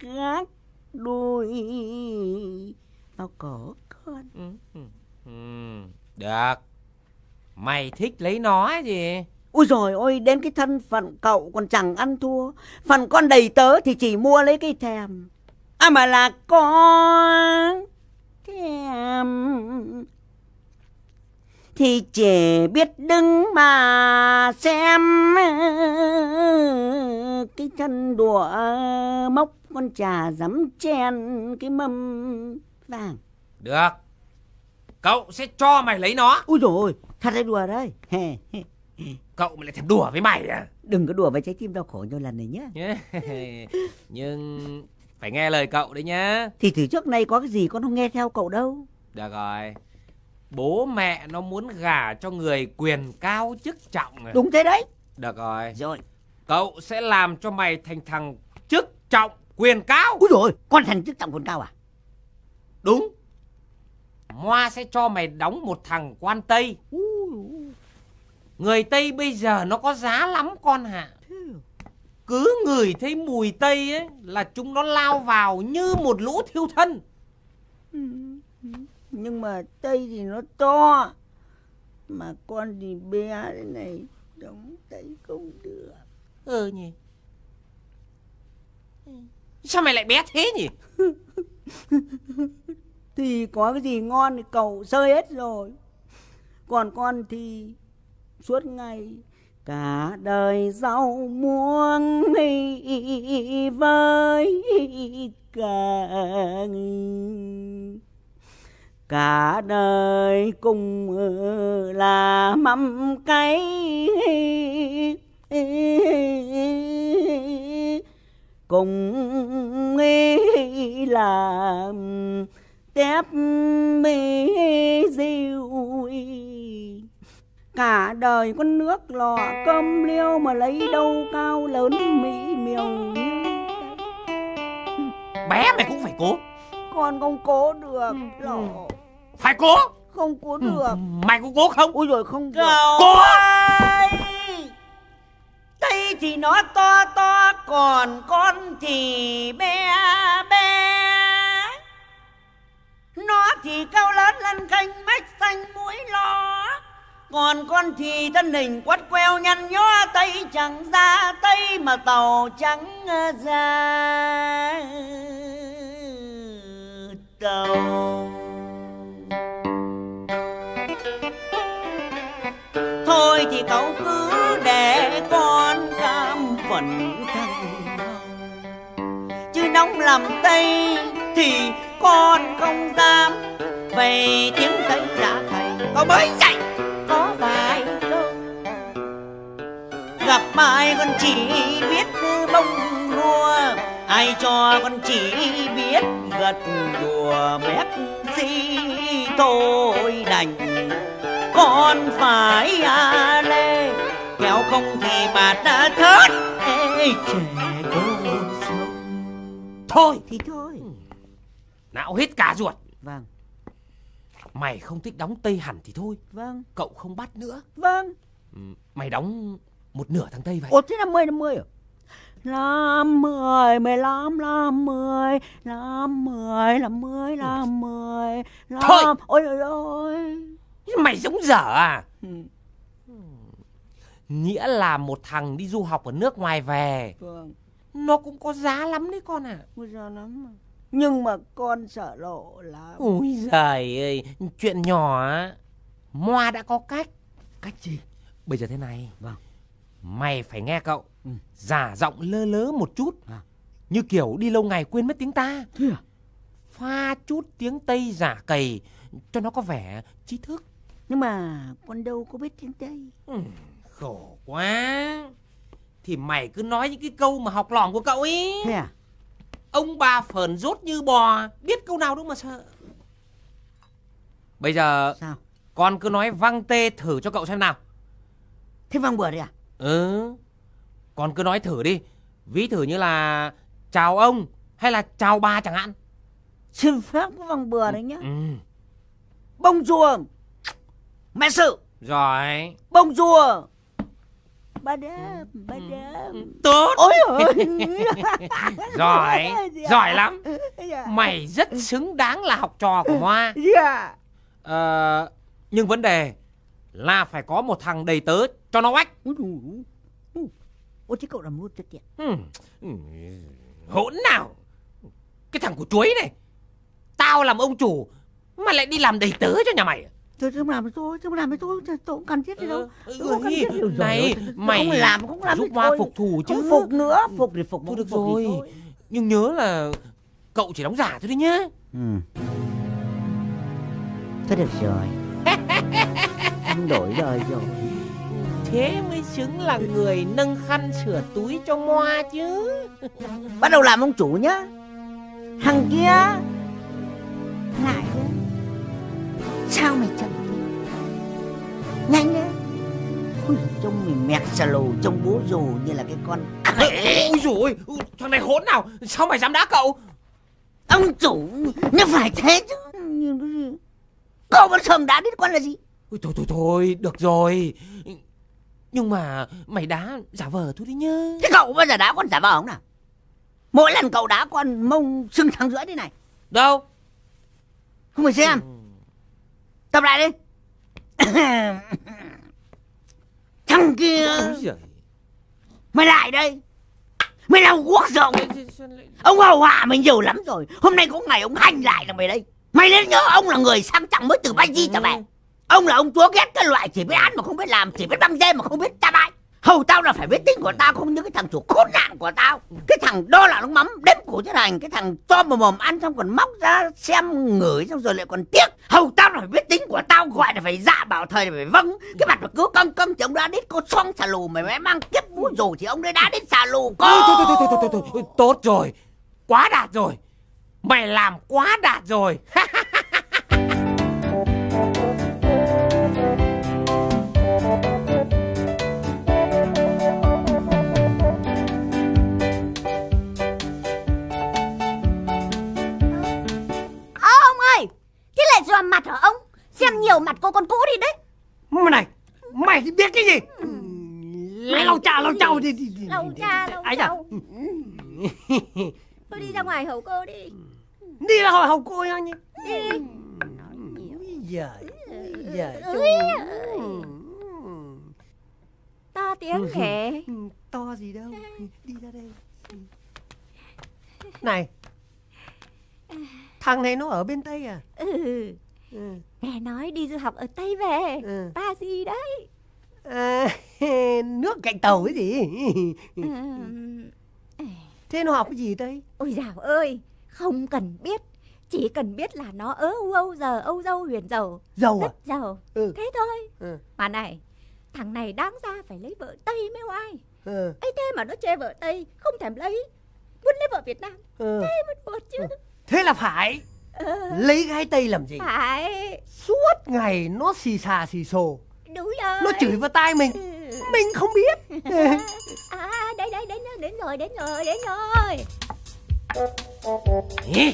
gác đuôi vào cổ con ừ. Ừ. Ừ. Được Mày thích lấy nó gì Ôi rồi ôi đến cái thân phận cậu còn chẳng ăn thua. Phần con đầy tớ thì chỉ mua lấy cái thèm. À mà là con thèm. Thì chỉ biết đứng mà xem Cái chân đùa mốc con trà dám chen cái mâm vàng. Được. Cậu sẽ cho mày lấy nó. Ui dồi ôi, thật hay đùa đấy Hè. Cậu mà lại thèm đùa với mày à? Đừng có đùa với trái tim đau khổ như lần này nhé. Nhưng phải nghe lời cậu đấy nhá. Thì từ trước nay có cái gì con không nghe theo cậu đâu. Được rồi. Bố mẹ nó muốn gả cho người quyền cao chức trọng rồi. Đúng thế đấy. Được rồi. Rồi. Cậu sẽ làm cho mày thành thằng chức trọng quyền cao. Úi ôi, con thành chức trọng còn cao à? Đúng. Moa sẽ cho mày đóng một thằng quan Tây Người Tây bây giờ nó có giá lắm con hả? Cứ ngửi thấy mùi Tây ấy Là chúng nó lao vào như một lũ thiêu thân. Nhưng mà Tây thì nó to. Mà con thì bé thế này Đóng Tây không được. Ừ nhỉ. Sao mày lại bé thế nhỉ? Thì có cái gì ngon thì cậu sơi hết rồi. Còn con thì suốt ngày. Cả đời rau muống với càng Cả đời cùng là mắm cay. Cùng làm tép mì rượu Cả đời con nước lò cơm liêu mà lấy đâu cao lớn mỹ miều như Bé mày cũng phải cố. Con không cố được lò Phải cố. Không cố được. Mày cũng cố không? Ôi rồi không được. Cố ơi thì nó to to Còn con thì bé bé. Nó thì cao lớn lân khanh mách xanh mũi lo còn con thì thân hình quắt queo nhăn nhó Tây chẳng ra Tây mà tàu trắng ờ, ra. Tàu. Thôi thì cậu cứ để con cam phần thân. Chứ nóng làm Tây thì con không dám. Về tiếng Tây đã thầy. Cậu mới dạy Gặp ai con chỉ biết bông thua ai cho con chỉ biết gật đùa mép xi thôi đành. Con phải à lê kéo không thì mà đã thớt. Ê trẻ sông. Thôi thì thôi. Não hết cả ruột. Vâng. Mày không thích đóng Tây hẳn thì thôi. Vâng. Cậu không bắt nữa. Vâng. Mày đóng một nửa thằng Tây vậy. Ủa thế năm mươi năm mươi à? Làm mười mười lăm làm mười làm mười làm mười làm mười làm Thôi! ôi ôi ôi. Mày giống dở à? Ừ, Nghĩa là một thằng đi du học ở nước ngoài về. Vâng. Nó cũng có giá lắm đấy con à. Ôi giời lắm mà. Nhưng mà con sợ lộ lắm. Ôi giời ơi Chuyện nhỏ á Moa đã có cách. Cách gì? Bây giờ thế này. Vâng. Mày phải nghe cậu Ừ. Giả giọng lơ lớ một chút À. Như kiểu đi lâu ngày quên mất tiếng ta Thế à? Pha chút tiếng Tây giả cầy Cho nó có vẻ trí thức Nhưng mà con đâu có biết tiếng Tây. ừ, Khổ quá Thì mày cứ nói những cái câu mà học lỏng của cậu ý Thế à? Ông bà phởn rốt như bò Biết câu nào đâu mà sợ Bây giờ Sao? con cứ nói văng tê thử cho cậu xem nào Thế văng bừa đi à? Ừ Con cứ nói thử đi Ví thử như là Chào ông Hay là chào bà chẳng hạn Xin phép cái văng bừa đấy nhá. Ừ Bông chuồng. Mẹ sự. Rồi Bông chùa. Ba đêm, ba đêm. Tốt Ôi ôi. Giỏi Dạ. Giỏi lắm Dạ. Mày rất xứng đáng là học trò của Moa Dạ. Ờ, Nhưng vấn đề Là phải có một thằng đầy tớ cho nó oách Ôi chứ cậu làm luôn cho tiện. Ừ. Hỗn nào Cái thằng của chuối này Tao làm ông chủ Mà lại đi làm đầy tớ cho nhà mày? Tôi không làm với tôi, không làm với tôi, tôi không cần thiết gì đâu. Ừ, Tôi không cần thiết gì. này mày không làm không làm giúp Hoa thôi. phục thù chứ Không phục nữa, phục thì phục, Thôi không được rồi thôi. Nhưng nhớ là Cậu chỉ đóng giả thôi đấy nhá Ừ. Thôi được rồi. Anh đổi đời rồi. Thế mới xứng là người nâng khăn sửa túi cho Moa chứ Bắt đầu làm ông chủ nhá. Thằng kia ngại đấy. Sao mày chậm thế? Nhanh đấy. Ui, trông mày mẹt xà lù, trông bố rù như là cái con Ôi dồi ôi Thằng này hỗn nào Sao mày dám đá cậu ông chủ nó phải thế chứ Nhìn cái gì cậu vẫn sầm đã biết con là gì Ôi, Thôi thôi thôi Được rồi. Nhưng mà mày đá giả vờ thôi đấy nhá. Thế cậu bao giờ đá con giả vờ không nào? Mỗi lần cậu đá con mông sưng thằng rưỡi thế này. Đâu? Không phải xem. Tập lại đi. Thằng kia. Ôi mày lại đây. Mày làm quốc rộng ông hầu hạ mình nhiều lắm rồi. Hôm nay có ngày ông hành lại là mày đây. Mày nên nhớ ông là người sang trọng mới từ bay di trở về ông là ông chúa ghét cái loại chỉ biết ăn mà không biết làm, chỉ biết băng dê mà không biết cha bại hầu tao là phải biết tính của tao không như cái thằng chủ khốn nạn của tao. Cái thằng đo là nước mắm, đếm củ chất hành, cái thằng cho mà mồm ăn xong còn móc ra xem ngửi xong rồi lại còn tiếc. Hầu tao là phải biết tính của tao, gọi là phải dạ bảo thời là phải vâng. Cái mặt mà cứ căng căng thì ông đã đít cô xong xà lù mày mới mang kiếp vũ dù thì ông đấy đã đít xà lù, cô. Thôi thôi thôi thôi thôi thôi thôi Tốt rồi. Quá đạt rồi. Mày làm quá đạt rồi. Thế lại dòm mặt hả ông Xem nhiều mặt cô con cũ đi đấy Mà này, mày thì biết cái gì? Mày lau chà lau chào đi. cha đi. lâu Ấy da, chào Tôi đi ra ngoài hầu cô đi Đi là hỏi học cô anh nhỉ? Đi giời. Ui, To tiếng nhỉ Ừ, To gì đâu, đi ra đây. Này, thằng này nó ở bên Tây à? Ừ Ừ. Nghe nói đi du học ở Tây về Ừ. Ba gì đấy À, nước cạnh tàu ấy gì? ừ. Thế nó học cái gì Tây? Ôi dào ơi Không cần biết Chỉ cần biết là nó u âu giờ âu dâu huyền dầu Giàu à? Rất giàu Ừ. Thế thôi Ừ. Mà này Thằng này đáng ra phải lấy vợ Tây mới oai Ừ. ấy thế mà nó chê vợ Tây Không thèm lấy muốn lấy vợ Việt Nam Ờ, Thế mới được chứ thế là phải. Ờ, lấy gái tây làm gì? Phải. Suốt ngày nó xì xà xì xồ. Đúng rồi. Nó chửi vào tai mình. Ừ. mình không biết. À đây đây đến đến rồi đến rồi đến rồi. Ê,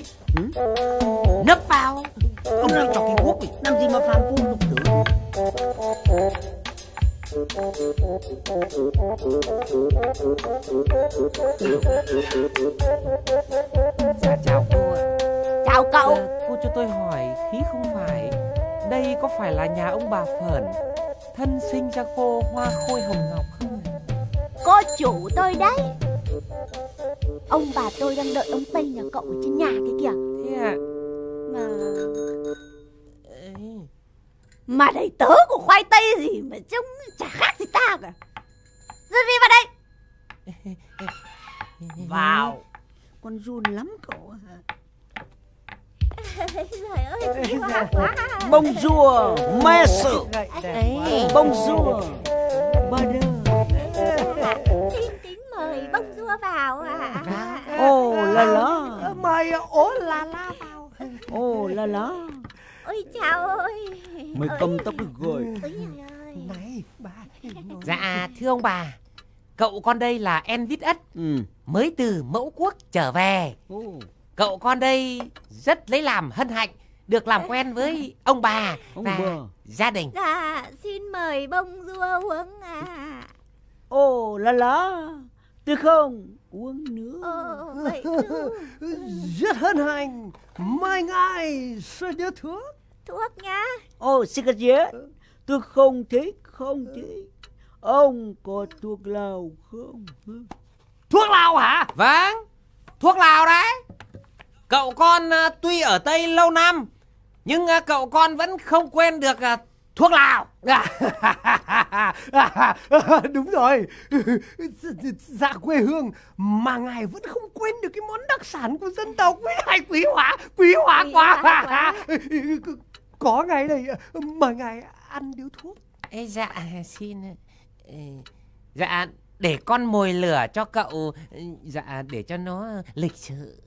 nấp vào. Ông lại cho cái này Làm gì mà phàm phu tục tử Dạ chào cô ạ. Chào cậu. Cô cho tôi hỏi khí không phải Đây có phải là nhà ông bà Phởn Thân sinh ra cô hoa khôi hồng ngọc không ạ? Cô chủ tôi đấy. Ông bà tôi đang đợi ông Tây nhà cậu ở trên nhà kia kìa. Thế ạ. Mà Ê, Mà đầy tớ của khoai tây gì mà trông chả khác gì ta cả. Rồi đi vào đây. Vào. Con run lắm cậu hả Trời ơi Bonjour Maître Gậy đẹp Đấy. quá. Bonjour Madame Xin kính mời bông rua vào à Oh là là mời ố là la vào. Oh là là Ôi chào ơi. Mày cầm tóc được rồi. Này bà. Dạ thưa ông bà Cậu con đây là Envit Ất Ừ. Mới từ mẫu quốc trở về. Cậu con đây rất lấy làm hân hạnh Được làm quen với ông bà Ông Và bà. gia đình. Dạ xin mời bông rua uống à Oh là là Được không? Uống nữa Ồ vậy chứ. Rất hân hạnh. Mai ngài sẽ nhớ thuốc Thuốc nhá Oh cigarette Tôi không thích không thích. Ông có thuốc lào không? Thuốc lào hả? Vâng Thuốc lào đấy. Cậu con à, tuy ở Tây lâu năm Nhưng à, cậu con vẫn không quên được à, thuốc lào. Đúng rồi. Dạ quê hương mà ngài vẫn không quên được cái món đặc sản của dân tộc. Với ngài quý hóa quý hóa quá. có ngày này ờ, mời ngài ăn điếu thuốc. Ê, Dạ xin ừ, Dạ để con mồi lửa cho cậu ờ, Dạ để cho nó lịch sự.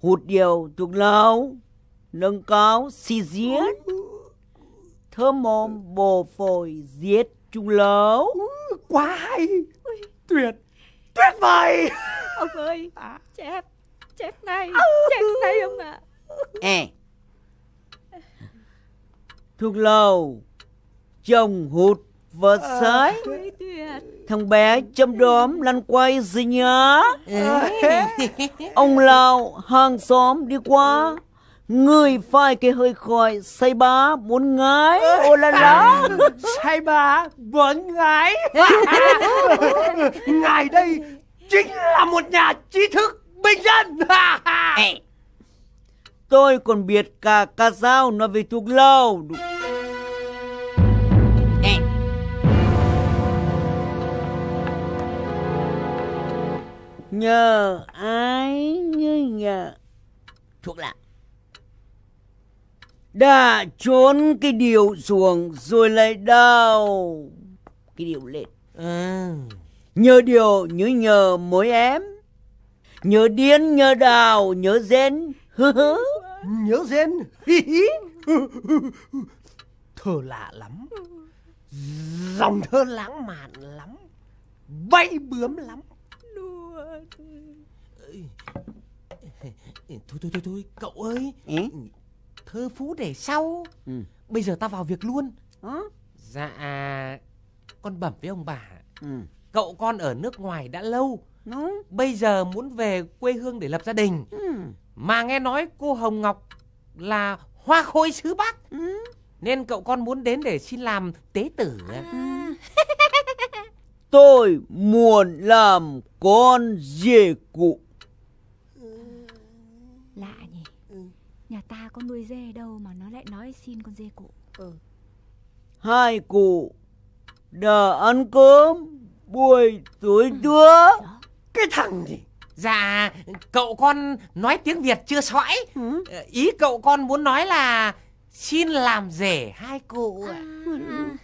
Hút điều thuốc lào Nâng cao xì giết. Thơm mồm bồ phổi giết trung lấu quá hay. Tuyệt tuyệt vời. Ông ơi Chép Chép ngay Chép ngay ông ạ. Ê. Thuốc lào Chồng hút vợ sái Ôi tuyệt Thằng bé châm đóm lăn quay gì nhá Ông Lào hàng xóm đi qua. Người phải cái hơi khỏi say bá muốn ngái. Ô là lá sai bà vẫn ngài ngài đây chính là một nhà trí thức bình dân. Tôi còn biết cả ca dao nói về thuốc lào Nhờ ai như nhờ? Thuốc lào Đã trốn cái điều xuồng rồi lại đào Cái điều lên ừ. Nhớ điều nhớ nhờ mỗi em Nhớ điên nhớ đào nhớ rên. Nhớ rên? Thơ lạ lắm. Dòng thơ lãng mạn lắm. Bay bướm lắm Thôi thôi thôi thôi Cậu ơi Ừ. Thơ phú để sau Ừ. Bây giờ ta vào việc luôn Hả? Dạ Con bẩm với ông bà Ừ. Cậu con ở nước ngoài đã lâu Nó Bây giờ muốn về quê hương để lập gia đình ừ. Mà nghe nói cô Hồng Ngọc Là hoa khôi xứ Bắc Ừ. Nên cậu con muốn đến để xin làm tế tử Tôi muốn làm con dê cụ Lạ nhỉ Nhà ta có nuôi dê đâu mà nó lại nói xin con dê cụ Hai cụ đã ăn cơm buổi tối chưa? Cái thằng gì? Dạ, cậu con nói tiếng Việt chưa sõi. Ừ. Ý cậu con muốn nói là xin làm rể hai cụ ạ.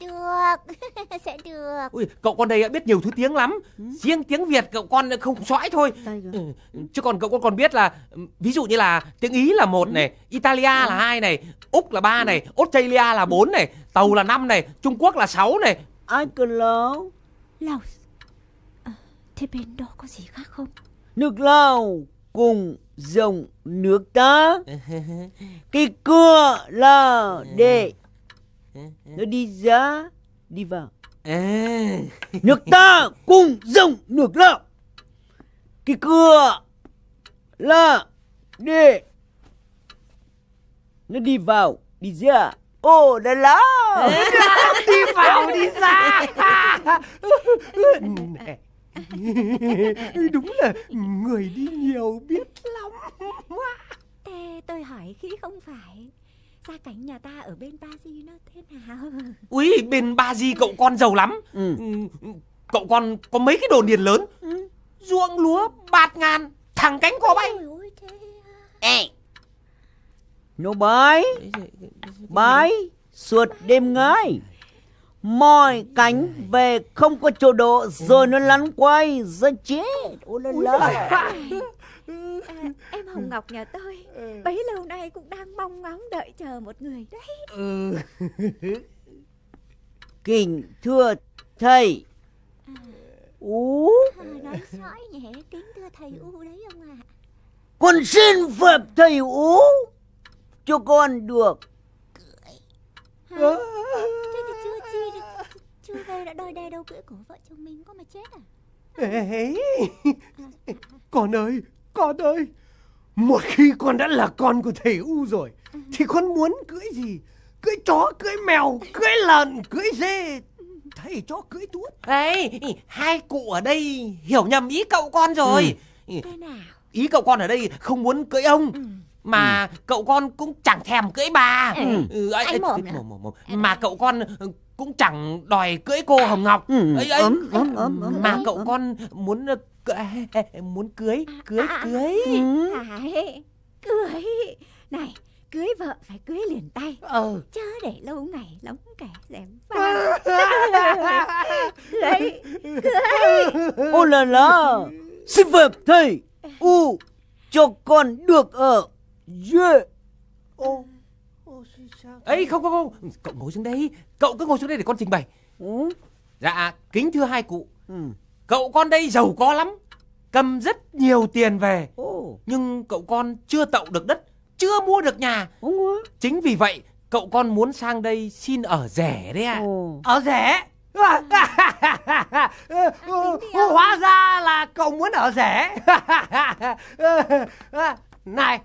Được, sẽ được. Ui, cậu con đây biết nhiều thứ tiếng lắm. Riêng tiếng Việt cậu con không sõi thôi. Ừ, Chứ còn cậu con còn biết là ví dụ như là tiếng Ý là một này, Italia là hai này, Úc là ba này, Australia là bốn này, Tàu là năm này, Trung Quốc là sáu này. Ai cần Lào? Lào à, Thế bên đó có gì khác không? Nước Lào cùng dòng nước ta. Cái cửa là để nó đi ra, đi vào. À, Nước ta cùng dòng nước Lào. Cái cửa là để nó đi vào, đi ra. Ồ, đã là. đi vào đi ra. đúng là người đi nhiều biết lắm Thế tôi hỏi khi không phải Gia cảnh nhà ta ở bên Paris nó thế nào? Ui, bên Ba Di cậu con giàu lắm. Ừ. Ừ, Cậu con có mấy cái đồn điền lớn. Ruộng lúa bạt ngàn, thẳng cánh cò bay. Ôi ôi thế à. Ê. Nó bái, bái, suốt đêm ngái. Mọi cánh về không có chỗ độ rồi nó lăn quay ra chết. Ôi là là. À, Em Hồng Ngọc nhà tôi Bấy lâu nay cũng đang mong ngóng đợi chờ một người đấy ừ. Kính thưa thầy. Ú, à, Nói sõi nhẹ kính thưa thầy U đấy ông ạ con xin phép thầy Ú cho con được thì chưa chi được Chưa về đã đòi đè đầu cưỡi của vợ chồng mình có mà chết à Ê, con ơi con ơi một khi con đã là con của thầy u rồi thì con muốn cưới gì cưới chó cưới mèo cưới lợn cưới dê thầy cho cưới tuốt Đấy, hai cụ ở đây hiểu nhầm ý cậu con rồi. Nào Ý cậu con ở đây không muốn cưới ông. Mà cậu con cũng chẳng thèm cưới bà. Ừ. Ừ, ấy, Anh ấy, ấy, hả? mồm, mồm, mồm. Mà cậu con cũng chẳng đòi cưới cô Hồng Ngọc. Ừ, Ấy, ấy. ấm, ấm, ấm, ấm, Mà ấm, cậu ấm. con muốn ờ, cưới, muốn cưới, cưới, À, à. cưới. Ừ. Cưới Này cưới vợ phải cưới liền tay ờ Chớ để lâu ngày lóng kẻ dèm pha Cưới Cưới Ô là là, xin phép thầy U cho con được ở dê. ô ấy không không không. Cậu ngồi xuống đây. Cậu cứ ngồi xuống đây để con trình bày. Ừ. dạ kính thưa hai cụ. Ừ. cậu con đây giàu có lắm cầm rất nhiều tiền về. Ồ, nhưng cậu con chưa tậu được đất chưa mua được nhà. Có. chính vì vậy cậu con muốn sang đây xin ở rẻ đấy ạ. Ồ. ở rẻ? Hóa ra là cậu muốn ở rẻ. Này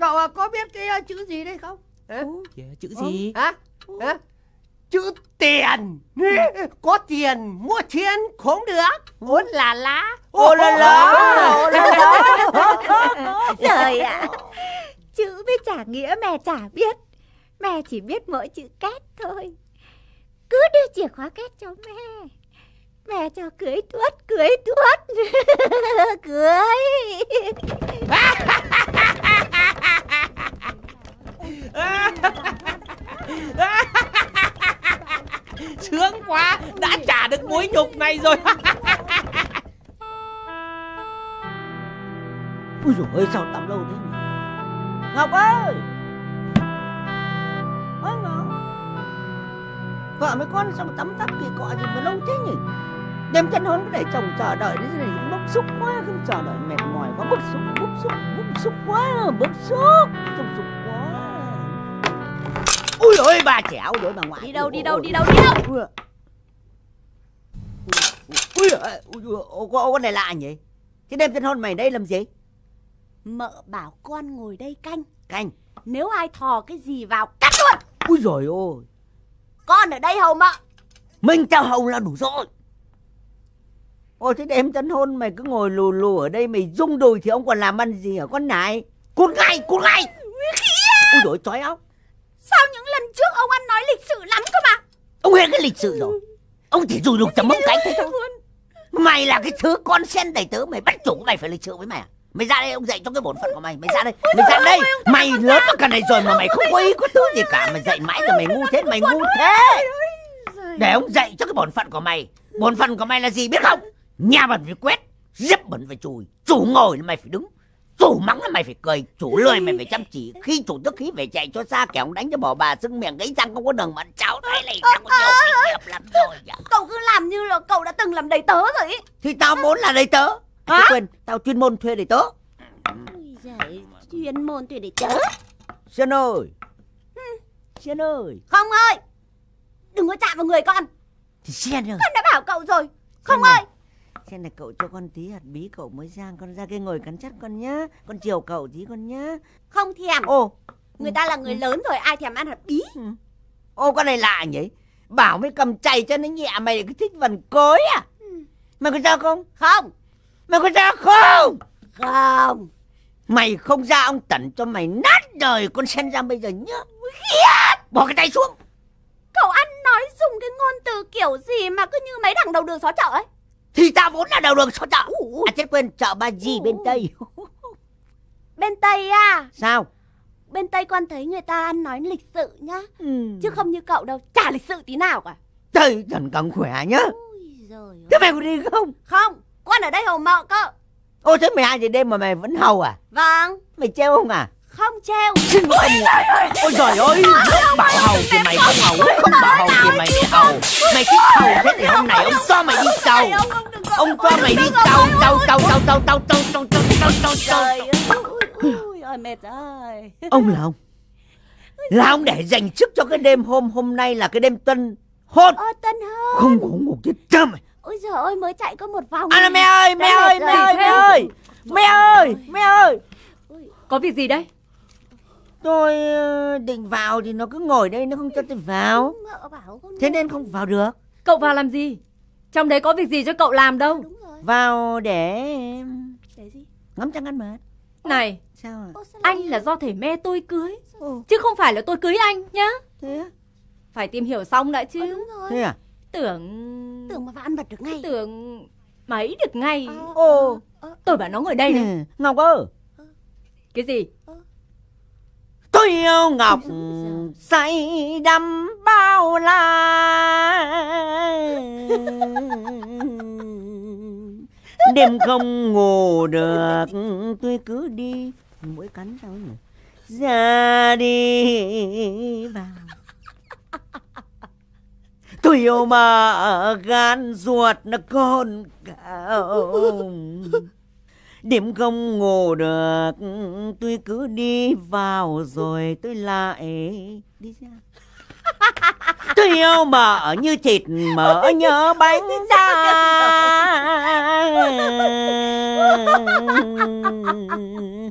cậu có biết cái chữ gì đây không? Hả? Kìa, chữ gì? Hả? Hả? Chữ tiền. Có tiền mua chiến không được. Muốn là lá. Ô là là, ô là là. Trời ạ. Chữ biết trả nghĩa mẹ chả biết. Mẹ chỉ biết mỗi chữ két thôi. Cứ đưa chìa khóa két cho mẹ. Mẹ cho cưới tuốt, cưới tuốt. Cưới sướng quá đã trả được mối nhục này rồi Ui dồi ơi, sao tắm lâu thế nhỉ? Ngọc ơi! Ôi Ngọc! Vợ mấy con sao mà tắm tắp kỳ cọ gì mà lâu thế nhỉ? Đêm chân hôn cứ để chồng chờ đợi đến này bức xúc quá, không chờ đợi mệt mỏi quá, bức xúc, bức xúc, bức xúc quá, bức xúc, bức xúc quá. Ui ôi bà chẻo rồi bà ngoại. Đi đâu, đi đâu, đi đâu, đi đâu Ui, ui, ui, ui, ô, ô, con này lạ nhỉ? Thế đêm chân hôn mày đây làm gì? Mợ bảo con ngồi đây canh Canh. Nếu ai thò cái gì vào cắt luôn Ui rồi ôi. Con ở đây hầu mợ Mình chào hầu là đủ rồi. Ôi thế đêm tân hôn mày cứ ngồi lù lù ở đây mày rung đùi thì ông còn làm ăn gì hả con này? Cút ngay, cút ngay. Ui dồi chói áo. Sao những lần trước ông ăn nói lịch sự lắm cơ lịch sự rồi. Ông chỉ rùi lục chấm mông cánh thế thôi. Mày là cái thứ con sen đầy tớ mày bắt chủ mày phải lịch sự với mày à? Mày ra đây ông dạy cho cái bổn phận của mày mày ra đây mày ra đây. Mày lớn vào cả này rồi mà mày không có ý có thứ gì cả mày dạy mãi rồi mày ngu thế mày ngu thế. Để ông dạy cho cái bổn phận của mày. Bổn phận của mày là gì biết không nhà bẩn phải quét dép bẩn phải chùi chủ ngồi là mày phải đứng chủ mắng là mày phải cười chủ lười mày phải chăm chỉ khi chủ tức khí phải chạy cho xa kẻo ông đánh cho bỏ bà sưng miệng gãy răng không có đường mận cháu thấy này tao có nhiều kinh nghiệm lắm rồi nhá. Cậu cứ làm như là cậu đã từng làm đầy tớ rồi ý. thì tao muốn là đầy tớ à, Hả? quên tao chuyên môn thuê đầy tớ giời, chuyên môn tuyệt để tớ. Xuân ơi Xuân ơi Không ơi, đừng có chạm vào người con. thì Xuân ơi Con đã bảo cậu rồi. Không này. ơi. Xem này cậu cho con tí hạt bí cậu mới sang Con ra cái ngồi cắn chắc con nhá. Con chiều cậu tí con nhá. Không thèm. Ô. Người ta là người lớn rồi ai thèm ăn hạt bí. Ô con này lạ nhỉ. Bảo mới cầm chày cho nó nhẹ Mày cứ thích vần cối à? Mày có ra không? Không. Mày có ra không? Không. Mày không ra ông tẩn cho mày nát đời con sen ra bây giờ nhá. Khiết Bỏ cái tay xuống. Cậu ăn nói dùng cái ngôn từ kiểu gì mà cứ như mấy thằng đầu đường xó chợ ấy. Thì tao vốn là đầu đường xó chợ. À chết quên chợ ba gì bên Tây. Bên Tây à, Sao? Bên Tây con thấy người ta ăn nói lịch sự nhá. ừ. Chứ không như cậu đâu, chả lịch sự tí nào cả. Trời thần càng khỏe nhá. Ôi Thế mày có đi không? Không, con ở đây hầu mợ cơ. Ô thế 12 giờ đêm mà mày vẫn hầu à? Vâng, Mày treo không à không treo. Xin lỗi Ôi trời ơi Bảo hầu thì mày không hầu Không bảo hầu thì mày hầu. Mày thích hầu thế thì hôm nay ông cho mày đi chầu Ông, cho mày đi chầu chầu chầu chầu chầu chầu chầu chầu Trời ơi, ui, ôi mệt rồi. Ông là ông. Là ông để dành sức cho cái đêm hôm hôm nay là cái đêm tân hôn. Ơ Tân hơn. Không có ngủ chết châm mày Ôi giời ơi, mới chạy có một vòng. À là mẹ ơi mẹ ơi mẹ ơi mẹ ơi Mẹ ơi. mẹ ơi. Có việc gì đây? Tôi ờ, định vào thì nó cứ ngồi đây nó không cho tôi vào Thế nên không vào được Cậu vào làm gì? Trong đấy có việc gì cho cậu làm đâu. Vào để Để gì? ngắm trăng ăn mệt Này, Sao à anh là do thể mê tôi cưới. Chứ không phải là tôi cưới anh nhá. Thế Phải tìm hiểu xong đã Ờ, chứ. đúng rồi. Thế à Tưởng... Tưởng mà vào ăn vật được ngay. Tưởng... Mấy được ngay. Ờ, Ô ờ, Tôi bảo nó ngồi đây này. Ừ, Ngọc ơi Cái gì? Tôi yêu Ngọc say đắm bao la. Đêm không ngủ được, tôi cứ đi Mũi cắn sao nhỉ? Ra đi vào. Tôi yêu mà gan ruột nó con cao Đêm không ngủ được Tôi cứ đi vào rồi tôi lại đi ra. Tôi yêu mỡ như thịt mỡ nhớ bánh da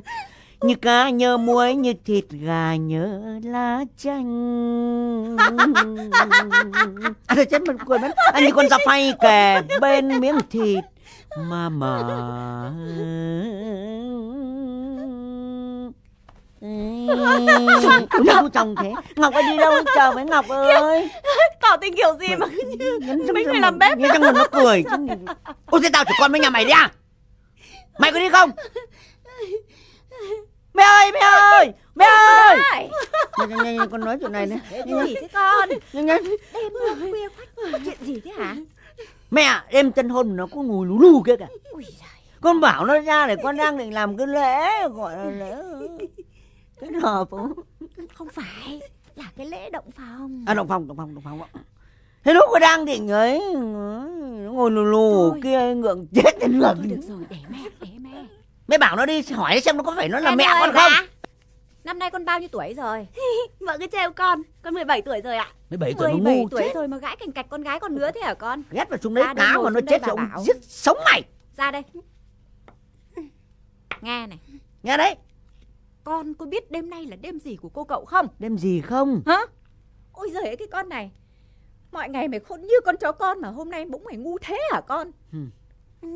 Như cá nhớ muối như thịt gà nhớ lá chanh. À thôi chết mình quên mất. Anh như con da phay kè bên miếng thịt mà Đâu chồng thế. Ngọc ơi đi đâu? Chờ với Ngọc ơi. Tỏ tình kiểu gì mà cứ như mấy người làm bếp Nghe trong nó cười. Ôi thế tao chỉ con với nhà mày đi à? Mày có đi không? Mẹ ơi mẹ ơi Mẹ ơi. Nhanh nhanh con nói chuyện này này cái gì thế con? Nhanh nhanh Đêm khuya khoắt có chuyện gì thế hả? Mẹ đêm tân hôn nó có ngồi lú lù kia kìa. Con bảo nó ra để con đang định làm cái lễ Gọi là lễ Cái hợp không Không phải, là cái lễ động phòng. À động phòng động phòng động phòng ạ. Thế lúc con đang định ấy Nó ngồi lù lù Thôi. kia ngượng chết đến ngượng được rồi, để mẹ, để mẹ. Mẹ bảo nó đi hỏi xem nó có phải nó là Em mẹ ơi, con không bà, Năm nay con bao nhiêu tuổi rồi? Vợ cứ trêu con, con 17 tuổi rồi ạ. Mười bảy tuổi nó 17 ngu tuổi chết rồi mà gãi cành cạch con gái con nữa thế hả con? Ghét vào xuống đấy Ra đây cá ngồi mà nó chết rồi ông giết sống mày Ra đây. Nghe này, Nghe đấy con có biết đêm nay là đêm gì của cô cậu không? Đêm gì không Hả? Ôi giời ơi cái con này Mọi ngày mày khôn như con chó con mà hôm nay bỗng mày ngu thế hả con Ừ. Ừ.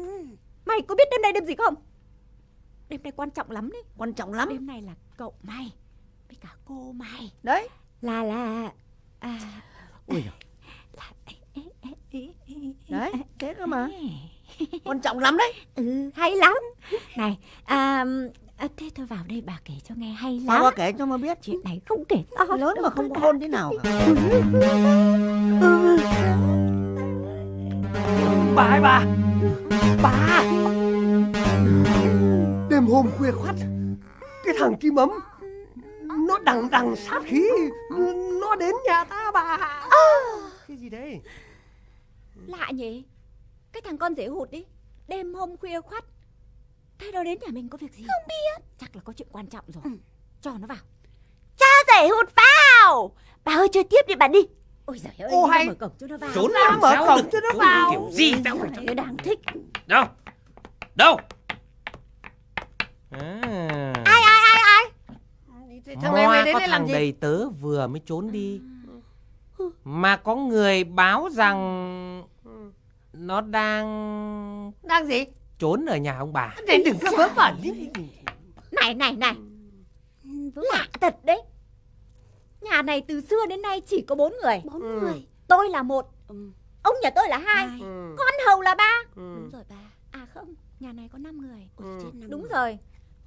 Mày có biết đêm nay đêm gì không Đêm nay quan trọng lắm đấy Quan trọng lắm Đêm nay là cậu mày Với cả cô mày Đấy. Là là à, Ui giời. là, ê, thế cơ mà. quan trọng lắm đấy. Ừ, hay lắm. Này, à, à, thế tôi vào đây bà kể cho nghe hay lắm. bà kể cho mà biết. Chuyện này không kể to lớn đâu mà không có hôn thế nào. cả bà ơi bà. Bà. Đêm hôm khuya khoắt cái thằng kim ấm nó đằng đằng sát khí nó đến nhà ta bà cái gì đây Lạ nhỉ? Cái thằng con rể hụt đi, đêm hôm khuya khoắt. Thế nó đến nhà mình có việc gì? Không biết. Chắc là có chuyện quan trọng rồi. Cho nó vào. Cha rể hụt vào Bà ơi chơi tiếp đi bà đi Ôi giời ơi, Ô, hay. mở cổng cho nó vào. trốn ra mở cổng cho nó vào. kiểu gì tao Ôi, nó đang thích. đâu đâu à. Thế thằng Moa đến có làm thằng gì đầy tớ vừa mới trốn đi Mà có người báo rằng Nó đang đang gì trốn ở nhà ông bà này đừng có vớ vẩn đi Này, này, này. Lạ thật đấy. Nhà này từ xưa đến nay chỉ có bốn người. Bốn Ừ. người Tôi là một. ừ. Ông nhà tôi là hai. Ừ. Con hầu là ba. Ừ. Đúng rồi bà À không, nhà này có năm người. Ôi, Ừ. chết năm Đúng người. rồi.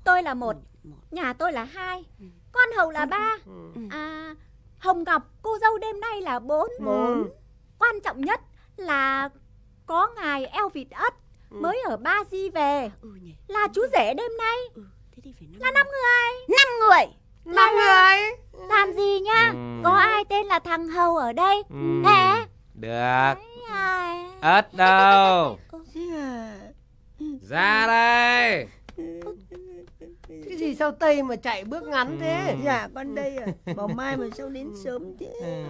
Tôi là một, Một. nhà tôi là hai, Ừ. con hầu là ba. Ừ. À, Hồng Ngọc, cô dâu đêm nay là bốn. Bốn. Quan trọng nhất là có ngài eo vịt ất Ừ. mới ở Ba Di về. Ừ Là chú rể đêm nay. ừ. Là năm người. Năm người năm người Làm gì nhá? Ừ. Có ai tên là thằng hầu ở đây? Ừ. Nè. Được? Ất đâu à? Ra đây cái gì sao tây mà chạy bước ngắn thế? Ừ. dạ con đây à. Bảo mai mà sao đến sớm thế? Ừ.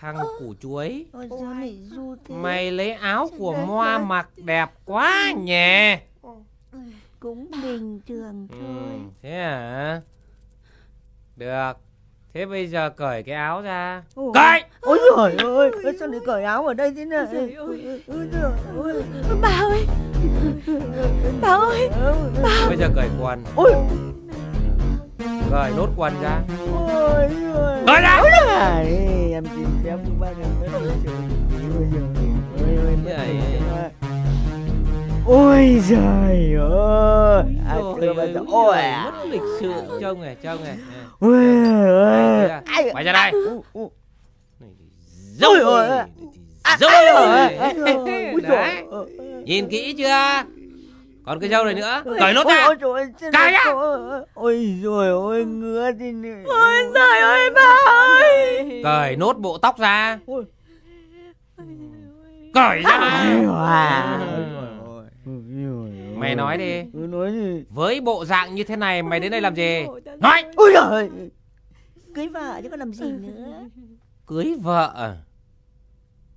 Thằng củ chuối. Ôi thế. Mày lấy áo của Moa mặc đẹp quá nhỉ. Cũng bình thường ừ. thôi. Thế à? Được Thế bây giờ cởi cái áo ra. Ôi. Cởi ôi trời ơi ôi, sao lại cởi áo ở đây thế này? Ôi trời ơi. Bà ơi. Bà ơi. Bây giờ cởi quần. Ôi. Cởi nốt quần ra. Ôi ôi Cởi ra! Này em xin phép chú bác em mất ôi trời ôi trời ôi ôi ôi trời ơi. À, chưa bao giờ ôi à. Mất lịch sự. Trông này trông này. Ôi ôi Ai Quay ra đây. Ôi, ôi. Dâu Ôi, ôi, ôi. Dâu Ôi, ôi, ôi, Đấy. Ôi. Nhìn kỹ chưa? Còn cái dâu này nữa. Cởi nốt Ôi, ra trời ơi, rồi, ra. ôi, ôi, Ôi rồi ôi ngứa thì nữa. Ôi trời ơi bà ơi. Cởi nốt bộ tóc ra. Cởi ra. Ai. Mày nói đi. Cứ nói gì Với bộ dạng như thế này mày đến đây làm gì? Nói! Ôi trời Cưới vợ chứ có làm gì nữa. Cưới vợ? À?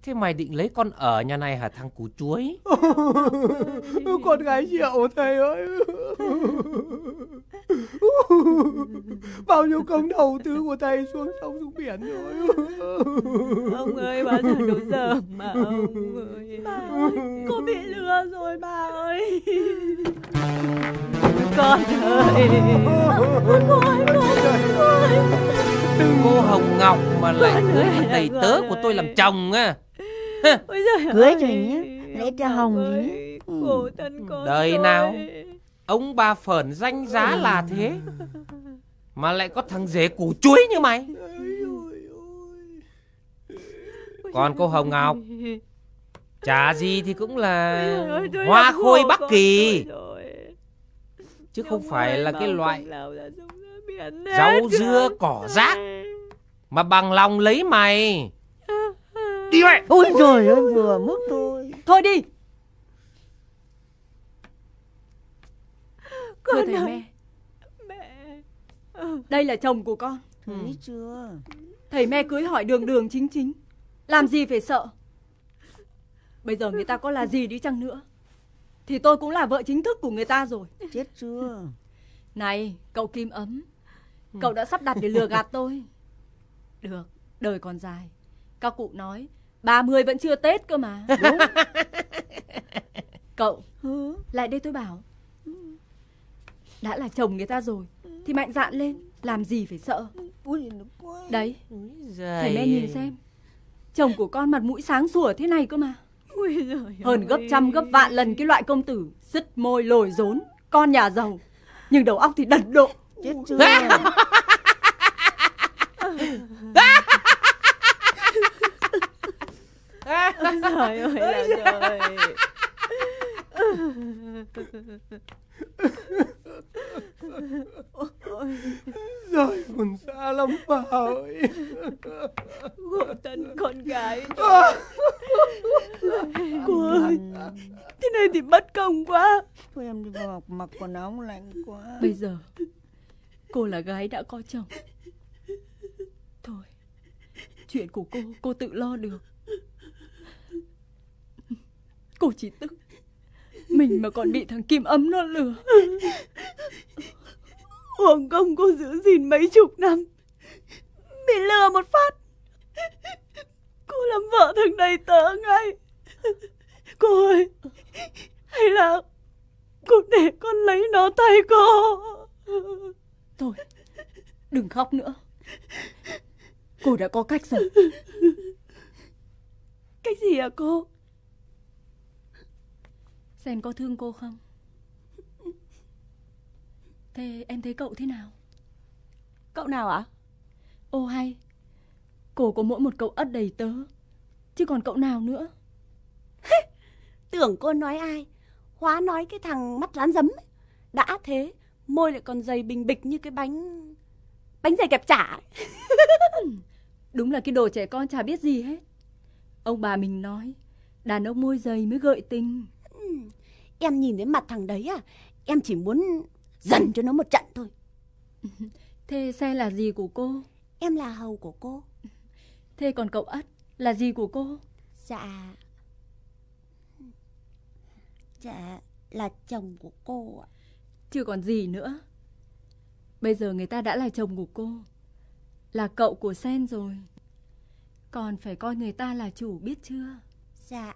Thế mày định lấy con ở nhà này hả thằng củ chuối? Con gái rượu thầy ơi Bao nhiêu công đầu tư của thầy xuống sông xuống biển rồi. Ông ơi bao giờ đủ giờ mà ông ơi? Bà ơi Cô bị lừa rồi bà ơi. Con ơi. Cô ơi ơi Cô Hồng Ngọc mà lại cưới một đầy tớ của tôi làm chồng á. Ôi giời Cưới cho nhá, lấy cho Hồng nhé. Khổ thân con Đời rồi. nào? Ông bà Phởn danh giá là thế. Mà lại có thằng rể củ chuối như mày. Còn cô Hồng Ngọc? Chả gì thì cũng là hoa khôi Bắc Kỳ. Chứ không Ông phải là cái loại rau dưa cỏ rác Mà bằng lòng lấy mày. Đi vậy Ôi trời ơi vừa mức thôi. Thôi đi Con Thưa thầy ơi, me mẹ. Đây là chồng của con. Thấy chưa? Thầy me cưới hỏi đường đường chính chính. Làm gì phải sợ? Bây giờ người ta có là gì đi chăng nữa? Thì tôi cũng là vợ chính thức của người ta rồi. Chết chưa? Này cậu Kim Ấm. Cậu đã sắp đặt để lừa gạt tôi. Được Đời còn dài. Các cụ nói 30 vẫn chưa Tết cơ mà. Đúng. Cậu Lại đây tôi bảo Đã là chồng người ta rồi Thì mạnh dạn lên Làm gì phải sợ? Đấy Thầy me nhìn xem Chồng của con mặt mũi sáng sủa thế này cơ mà. Hơn gấp trăm gấp vạn lần cái loại công tử Sứt môi lồi rốn Con nhà giàu. Nhưng đầu óc thì đần độ. Chết chưa? Trời ơi là trời Rồi còn xa lắm bà ơi. Gộ tấn con gái Cô ơi Thế này thì bất công quá. Thôi em đi vào mặc quần áo lạnh quá. Bây giờ Cô là gái đã có chồng. Thôi Chuyện của cô Cô tự lo được. Cô chỉ tức Mình mà còn bị thằng Kim ấm nó lừa. Uổng công cô giữ gìn mấy chục năm Bị lừa một phát. Cô làm vợ thằng đầy tớ ngay. Cô ơi Hay là Cô để con lấy nó tay cô? Thôi Đừng khóc nữa. Cô đã có cách rồi. Cái gì à cô Sen có thương cô không Thế em thấy cậu thế nào Cậu nào ạ? Ô hay Cô có mỗi một cậu ất đầy tớ Chứ còn cậu nào nữa Tưởng cô nói ai Hóa nói cái thằng mắt rán giấm ấy. Đã thế Môi lại còn dày bình bịch như cái bánh Bánh dày kẹp chả ấy. Đúng là cái đồ trẻ con chả biết gì hết Ông bà mình nói Đàn ông môi dày mới gợi tình Em nhìn thấy mặt thằng đấy à Em chỉ muốn dần cho nó một trận thôi. Thế xe là gì của cô? Em là hầu của cô. Thế còn cậu ất là gì của cô? Dạ Dạ là chồng của cô ạ. Chứ còn gì nữa. Bây giờ người ta đã là chồng của cô Là cậu của Sen rồi. Còn phải coi người ta là chủ biết chưa? Dạ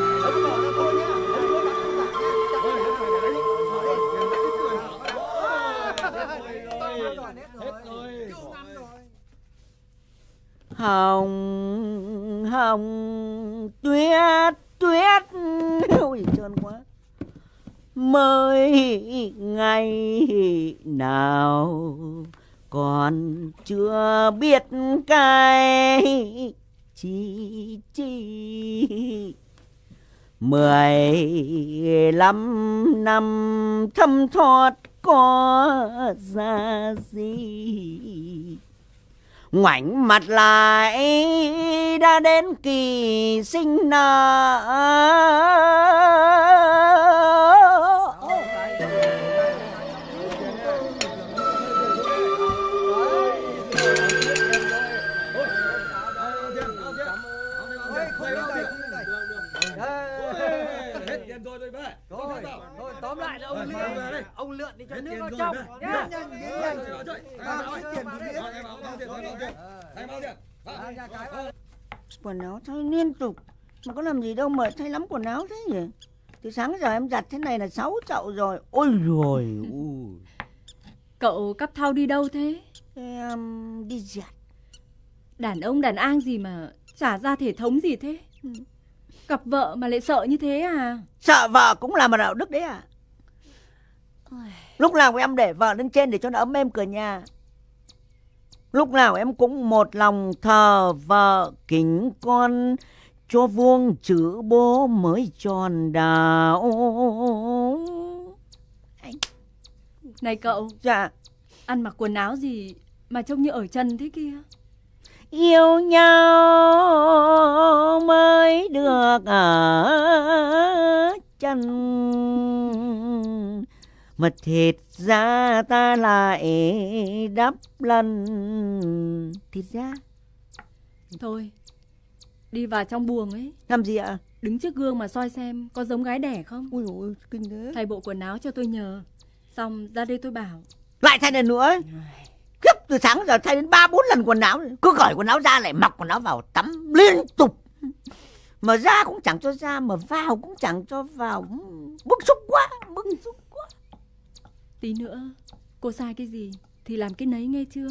Hồng hồng, tuyết tuyết. Ôi trơn quá. Mới ngày nào Còn chưa biết cái chi chi. Mười lăm năm thâm thoát có ra gì? Ngoảnh mặt lại đã đến kỳ sinh nở. Trong nhá. quần áo thay liên tục. Mà có làm gì đâu mà thay lắm quần áo thế nhỉ? Từ sáng giờ em giặt thế này là sáu chậu rồi. Ôi rồi Cậu cắp thau đi đâu thế? Em đi giặt. Đàn ông đàn an gì mà Chả ra thể thống gì thế? Gặp vợ mà lại sợ như thế à? Sợ vợ cũng là một đạo đức đấy à lúc nào em để vợ lên trên để cho nó ấm êm cửa nhà? Lúc nào em cũng một lòng thờ vợ kính con cho vuông chữ bố mới tròn đạo Này cậu. Dạ. Ăn mặc quần áo gì Mà trông như ở chân thế kia? Yêu nhau mới được ở chân mà thịt ra ta lại đắp lần thịt ra Thôi Đi vào trong buồng ấy. Làm gì ạ? Đứng trước gương mà soi xem Có giống gái đẻ không? Ui ôi kinh thế. Thay bộ quần áo cho tôi nhờ. Xong ra đây tôi bảo. Lại thay lần nữa. Khiếp từ sáng giờ thay đến ba bốn lần quần áo. Cứ cởi quần áo ra lại mặc quần áo vào tắm liên tục. Mà ra cũng chẳng cho ra Mà vào cũng chẳng cho vào. Bức xúc quá Bức xúc Tí nữa, cô sai cái gì thì làm cái nấy nghe chưa?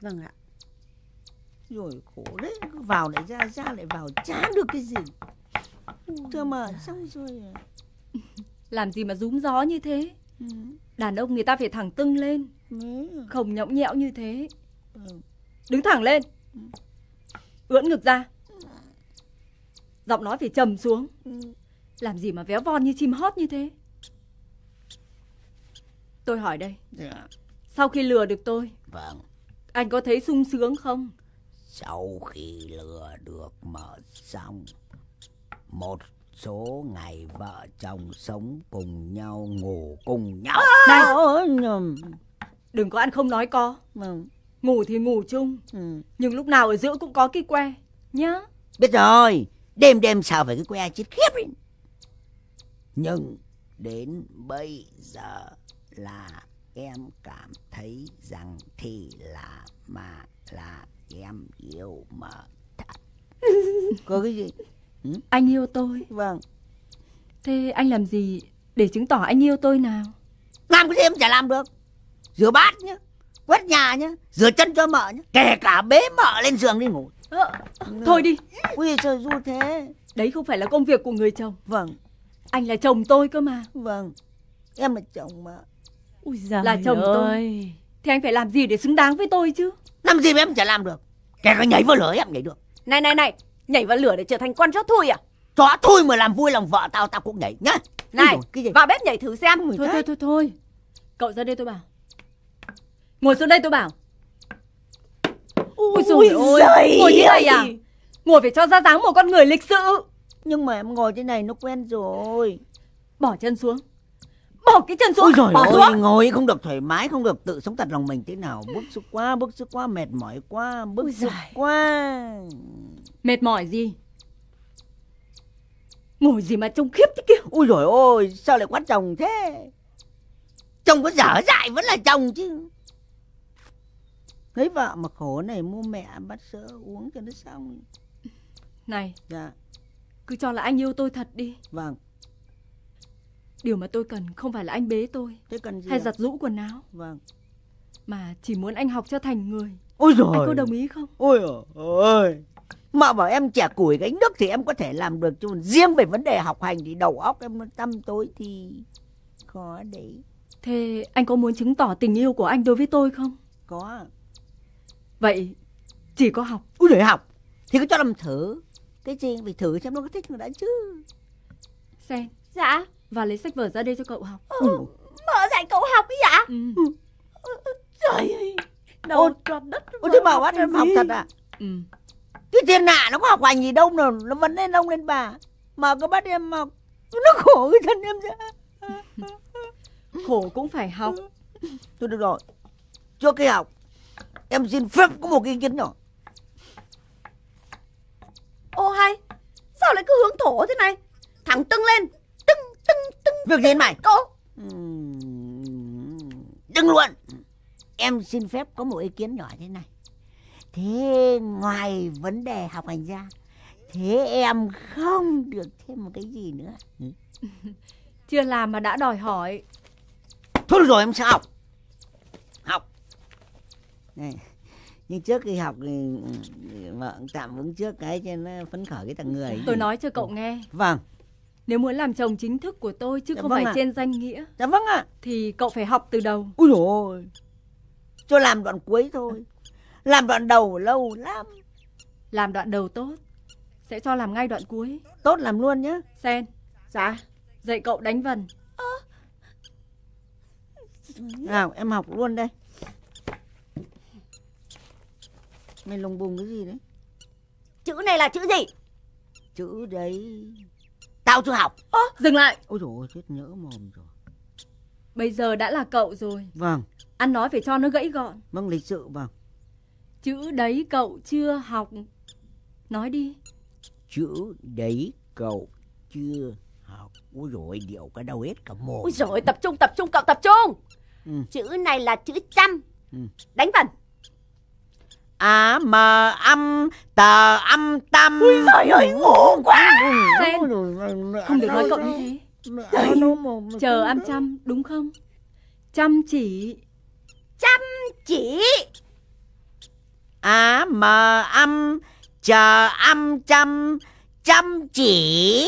Vâng ạ. Rồi khổ đấy Cứ vào lại ra ra lại vào chả được cái gì Thưa mà xong rồi à. Làm gì mà rúm gió như thế? Ừ. Đàn ông người ta phải thẳng tưng lên, Đấy. không nhõng nhẽo như thế. Ừ. Đứng thẳng lên. Ưỡn ngực ra. Giọng nói phải trầm xuống. Làm gì mà véo von như chim hót như thế? Tôi hỏi đây, Dạ. sau khi lừa được tôi, Vâng anh có thấy sung sướng không? Sau khi lừa được mở xong Một số ngày vợ chồng sống cùng nhau Ngủ cùng nhau Này! Ôi, nhầm. Đừng có ăn không nói co. Vâng. Ngủ thì ngủ chung, Ừ. nhưng lúc nào ở giữa cũng có cái que. Nhá. Biết rồi Đêm đêm sao phải cái que chết khiếp đi Nhưng đến bây giờ là em cảm thấy rằng thì là mà là em yêu mà thật Có cái gì? Anh yêu tôi. Vâng Thế anh làm gì để chứng tỏ anh yêu tôi nào? Làm cái gì em chả làm được Rửa bát nhá Quét nhà nhá Rửa chân cho mợ nhá Kể cả bế mợ lên giường đi ngủ Ờ, thôi đi, Ui trời du thế đấy không phải là công việc của người chồng. Vâng Anh là chồng tôi cơ mà. Vâng Em là chồng mà Ui giời Là chồng tôi. ơi. Thì anh phải làm gì để xứng đáng với tôi chứ? Làm gì mà em chả làm được Kể cả nhảy vào lửa em nhảy được Này này này, nhảy vào lửa để trở thành con chó thui à? Chó thôi mà làm vui lòng vợ tao tao cũng nhảy nhá Này, Ui dồi, cái gì vào bếp nhảy thử xem. Người Thôi ta- thôi thôi thôi. Cậu ra đây tôi bảo. Ngồi xuống đây tôi bảo. Ôi Ui dồi ôi, giời ngồi như này à? Ngồi phải cho ra dáng một con người lịch sự. Nhưng mà em ngồi thế này nó quen rồi Bỏ chân xuống. Bỏ cái chân xuống. Ôi trời Bỏ ơi xuống. ngồi không được thoải mái Không được tự sống thật lòng mình thế nào Bức xúc quá bức xúc quá mệt mỏi quá Bức Ôi xúc giời. quá Mệt mỏi gì? Ngồi gì mà trông khiếp thế kia. Ui rồi ôi sao lại quát chồng thế Chồng có dở dại vẫn là chồng chứ Thấy vợ mà khổ này mua mẹ bắt sữa uống cho nó xong Này, Dạ cứ cho là anh yêu tôi thật đi. vâng Điều mà tôi cần không phải là anh bế tôi Thế cần gì hay ạ? giặt rũ quần áo Vâng mà chỉ muốn anh học cho thành người. Ôi rồi Anh có đồng ý không? Ôi ôi ôi Mà bảo em trẻ củi gánh nước thì em có thể làm được chứ riêng về vấn đề học hành thì đầu óc em nó tăm tối thì khó đấy Thế anh có muốn chứng tỏ tình yêu của anh đối với tôi không? có Vậy chỉ có học. Ui giời học thì cứ cho làm thử cái gì phải thử xem nó có thích nó đã chứ Sen, Dạ, và lấy sách vở ra đây cho cậu học. Ui, mở dạy cậu học ấy ạ. Ừ. Trời ơi. Ôi, Đầu tròn đất. ôi thế bảo bắt em học thật à Ừ. cái thiên hạ nó có học hành gì đâu nào nó vẫn lên ông lên bà mà cứ bắt em học nó khổ cái thân em ra Khổ cũng phải học. thôi được rồi trước khi học em xin phép có một cái ý kiến nhỏ Ô hay, sao lại cứ hướng thổ thế này? Thẳng tưng lên, tưng tưng tưng. việc gì mày? Ừm, đừng luôn em xin phép có một ý kiến nhỏ thế này. Thế ngoài vấn đề học hành ra thế em không được thêm một cái gì nữa. Ừ. Chưa làm mà đã đòi hỏi. thôi rồi em sẽ học. Học. Này nhưng trước khi học thì ừ, vợ tạm ứng trước cái cho nó phấn khởi cái thằng người. Tôi nói cho cậu nghe. vâng. Nếu muốn làm chồng chính thức của tôi chứ Dạ không vâng phải ạ. trên danh nghĩa dạ vâng ạ. thì cậu phải học từ đầu. ui ôi. Cho làm đoạn cuối thôi. Làm đoạn đầu lâu lắm. Làm đoạn đầu tốt. Sẽ cho làm ngay đoạn cuối. tốt làm luôn nhá. Sen, dạ, dạy cậu đánh vần. nào em học luôn đây mày lùng bùng cái gì đấy chữ này là chữ gì? chữ đấy tao chưa học Dừng lại. ôi dồi ôi chết nhỡ mồm rồi Bây giờ đã là cậu rồi. vâng Ăn nói phải cho nó gãy gọn. vâng lịch sự vâng Chữ đấy cậu chưa học. Nói đi. chữ đấy cậu chưa học ôi dồi ôi, điệu cái đầu hết cả mồm Ôi giời ơi, tập trung, tập trung, cậu tập trung. Ừ. Chữ này là chữ trăm. Ừ. Đánh vần. Á mờ âm tờ âm tâm. Ui giời ơi, ngủ quá. Sen, không được nói cậu như thế. Chờ am chăm, đúng không? Chăm chỉ. Chăm chỉ. Á mờ âm chờ âm chăm chăm chỉ.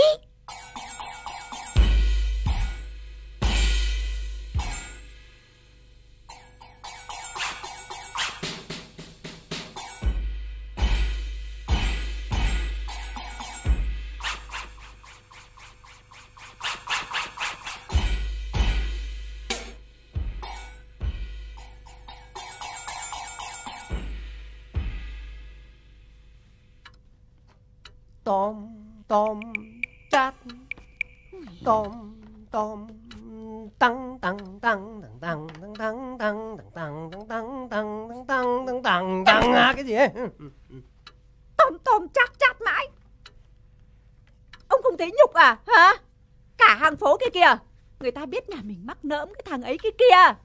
Người ta biết nhà mình mắc nỡm cái thằng ấy cái kia.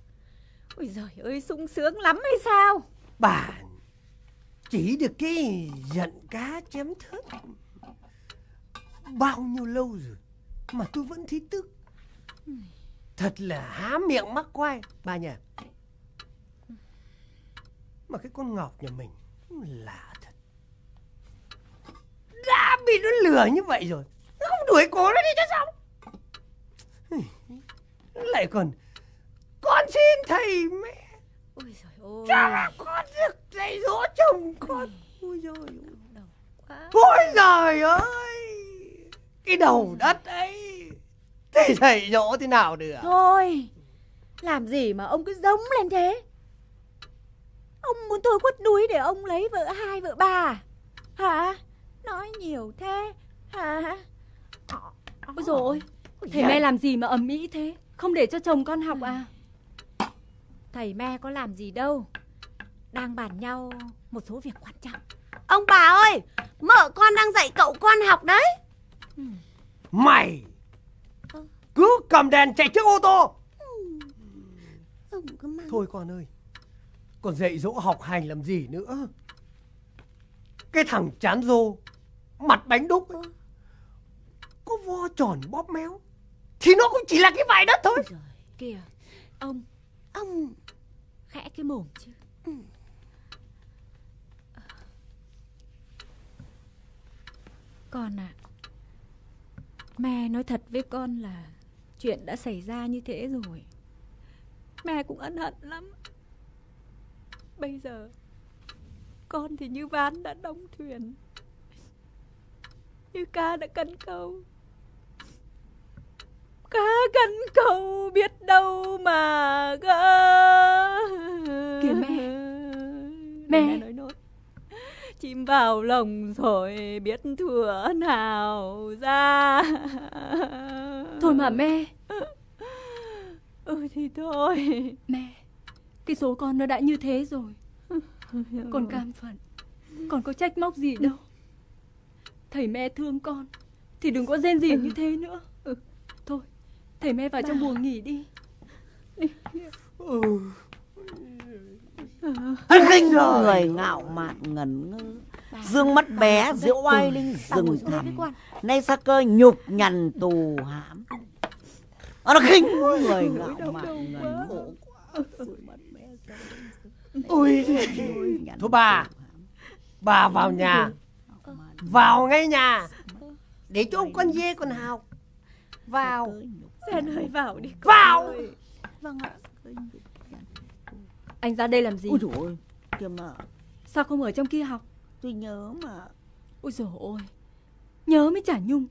Ôi giời ơi, sung sướng lắm hay sao? Bà chỉ được cái giận cá chém thớt. Bao nhiêu lâu rồi mà tôi vẫn thấy tức. Thật là há miệng mắc quai bà nhỉ mà cái con ngọc nhà mình lạ thật. Đã bị nó lừa như vậy rồi, nó không đuổi cố nó đi cho xong lại còn con xin thầy mẹ. Ôi giời ơi. Mà con được dạy dỗ chồng con. Ôi. Giời ơi. Ôi giời ơi. Cái đầu đất ấy. Thì dạy dỗ thế nào được? Thôi Làm gì mà ông cứ giống lên thế? Ông muốn tôi quất đuối để ông lấy vợ hai vợ ba Hả? Nói nhiều thế. Hả? Ôi ôi, thầy me làm gì mà ầm ĩ thế? Không để cho chồng con học à? Thầy me có làm gì đâu. Đang bàn nhau một số việc quan trọng. Ông bà ơi, mợ con đang dạy cậu con học đấy. Mày! Cứ cầm đèn chạy trước ô tô. Ông cứ mang... Thôi con ơi Còn dạy dỗ học hành làm gì nữa? Cái thằng chán rô Mặt bánh đúc ấy, Có vo tròn bóp méo Thì nó cũng chỉ là cái vải đất thôi. Kìa. Ông Ông... khẽ cái mồm chứ. Con à Mẹ nói thật với con là Chuyện đã xảy ra như thế rồi. Mẹ cũng ân hận lắm. Bây giờ Con thì như ván đã đóng thuyền. Như ca đã cân câu Cá cân câu biết đâu mà gỡ Kìa mẹ. Để Mẹ. nói nốt Chim vào lồng rồi biết thừa nào ra Thôi mà me, Ừ thì thôi me, cái số con nó đã như thế rồi. Còn cam phận, còn có trách móc gì đâu. Thầy me thương con, thì đừng có rên rỉ như thế nữa. Ừ, thầy me vào trong buồng nghỉ đi. Anh khinh người ngạo mạn ngẩn ngơ. Dương mắt bé giữa oai linh rừng thẳm. Nay xa cơ nhục nhằn tù hãm. Ờ, Nó khinh. Người ngạo mạn ngẩn ngơ. Ui Thôi bà Bà vào nhà. Vào ngay nhà. Để cho ông con dê còn học. Vào Sen ơi vào đi con Vào ơi. Vâng ạ Anh ra đây làm gì? Ôi dồi ôi Kìa mà Sao không ở trong kia học? tôi nhớ mà Ôi dồi ôi, nhớ mới chả nhung.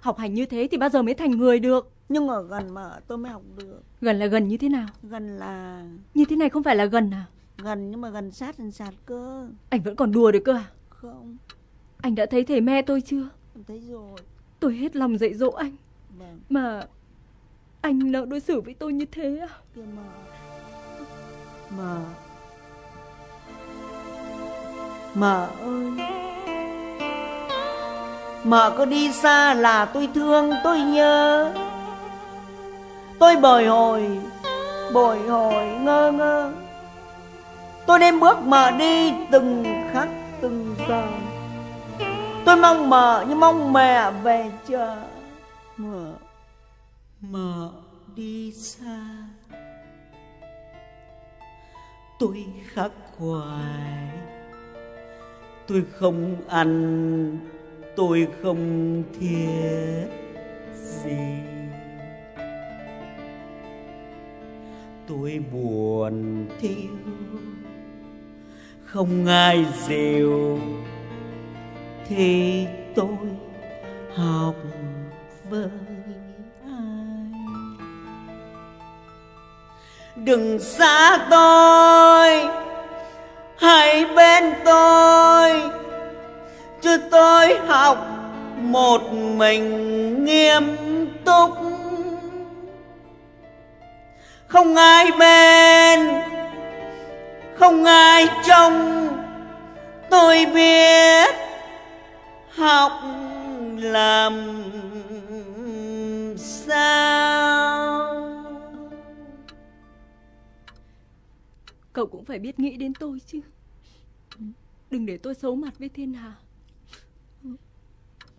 Học hành như thế thì bao giờ mới thành người được. Nhưng ở gần mà tôi mới học được Gần là gần như thế nào? Gần là Như thế này không phải là gần à? Gần nhưng mà gần sát gần sát cơ Anh vẫn còn đùa được cơ à? Không Anh đã thấy thầy me tôi chưa? Em thấy rồi Tôi hết lòng dạy dỗ anh. Vâng Mà anh nợ đối xử với tôi như thế à? Mà. Mà. Mà ơi. Mà có đi xa là tôi thương, tôi nhớ. Tôi bồi hồi bồi hồi ngơ ngơ. Tôi đêm bước mà đi từng khắc, từng giờ. Tôi mong mờ như mong mẹ về chờ. Mờ mờ đi xa. Tôi khắc khoải. Tôi không ăn. Tôi không thiết gì. Tôi buồn thiếu không ai dìu. Thì tôi học với đừng xa tôi. Hãy bên tôi. Cho tôi học một mình nghiêm túc. Không ai bên, không ai trông. Tôi biết học làm sao. Cậu cũng phải biết nghĩ đến tôi chứ. Đừng để tôi xấu mặt với thiên hà.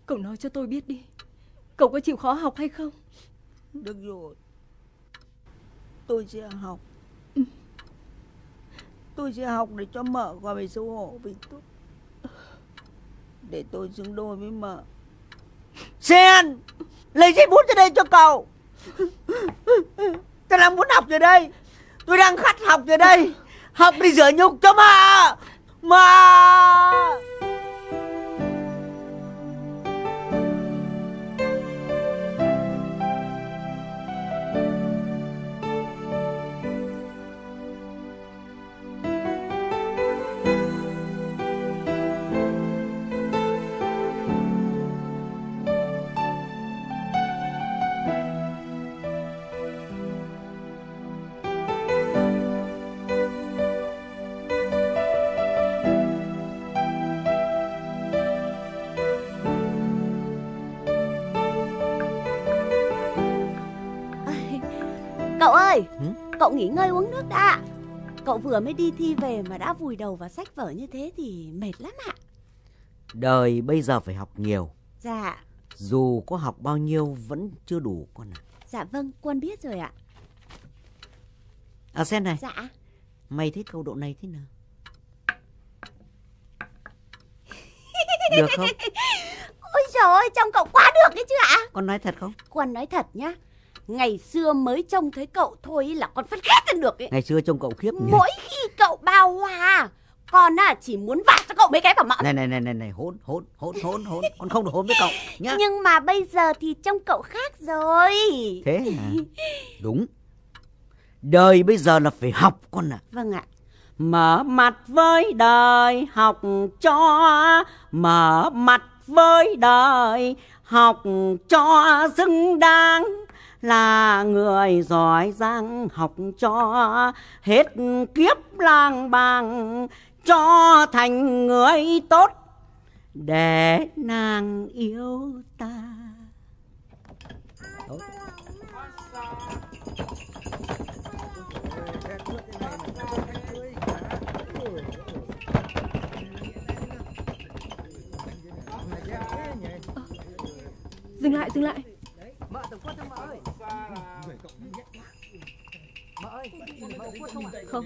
Cậu nói cho tôi biết đi. Cậu có chịu khó học hay không? Được rồi. Tôi sẽ học. Tôi sẽ học để cho mợ qua về xấu hổ vì tôi để tôi xứng đôi với mợ. Sen! Lấy giấy bút ra đây cho cậu. Tôi đang muốn học rồi đây tôi đang khát học rồi đây. Học đi rửa nhục cho mà. Mà. Cậu nghỉ ngơi uống nước đã. Cậu vừa mới đi thi về mà đã vùi đầu vào sách vở như thế thì mệt lắm ạ. Đời bây giờ phải học nhiều. Dạ. Dù có học bao nhiêu vẫn chưa đủ con ạ. Dạ vâng quân biết rồi ạ. À Sen này. Dạ. Mày thấy câu độ này thế nào? Được không? Ôi trời ơi trông cậu quá được đấy chứ ạ. Con nói thật không? Quân nói thật nhá Ngày xưa mới trông thấy cậu thôi là con phát ghét lên được ấy Ngày xưa trông cậu khiếp nhỉ? Mỗi khi cậu bao hòa Con á chỉ muốn vả cho cậu mấy cái vào mõm Này này này này này hôn hôn hôn hôn hôn Con không được hôn với cậu nhá. Nhưng mà bây giờ thì trông cậu khác rồi. Thế hả? Đúng. Đời bây giờ là phải học con ạ. Vâng ạ. Mở mặt với đời học cho. Mở mặt với đời học cho xứng đáng Là người giỏi giang học cho Hết kiếp lang bang Cho thành người tốt Để nàng yêu ta. Dừng lại dừng lại Không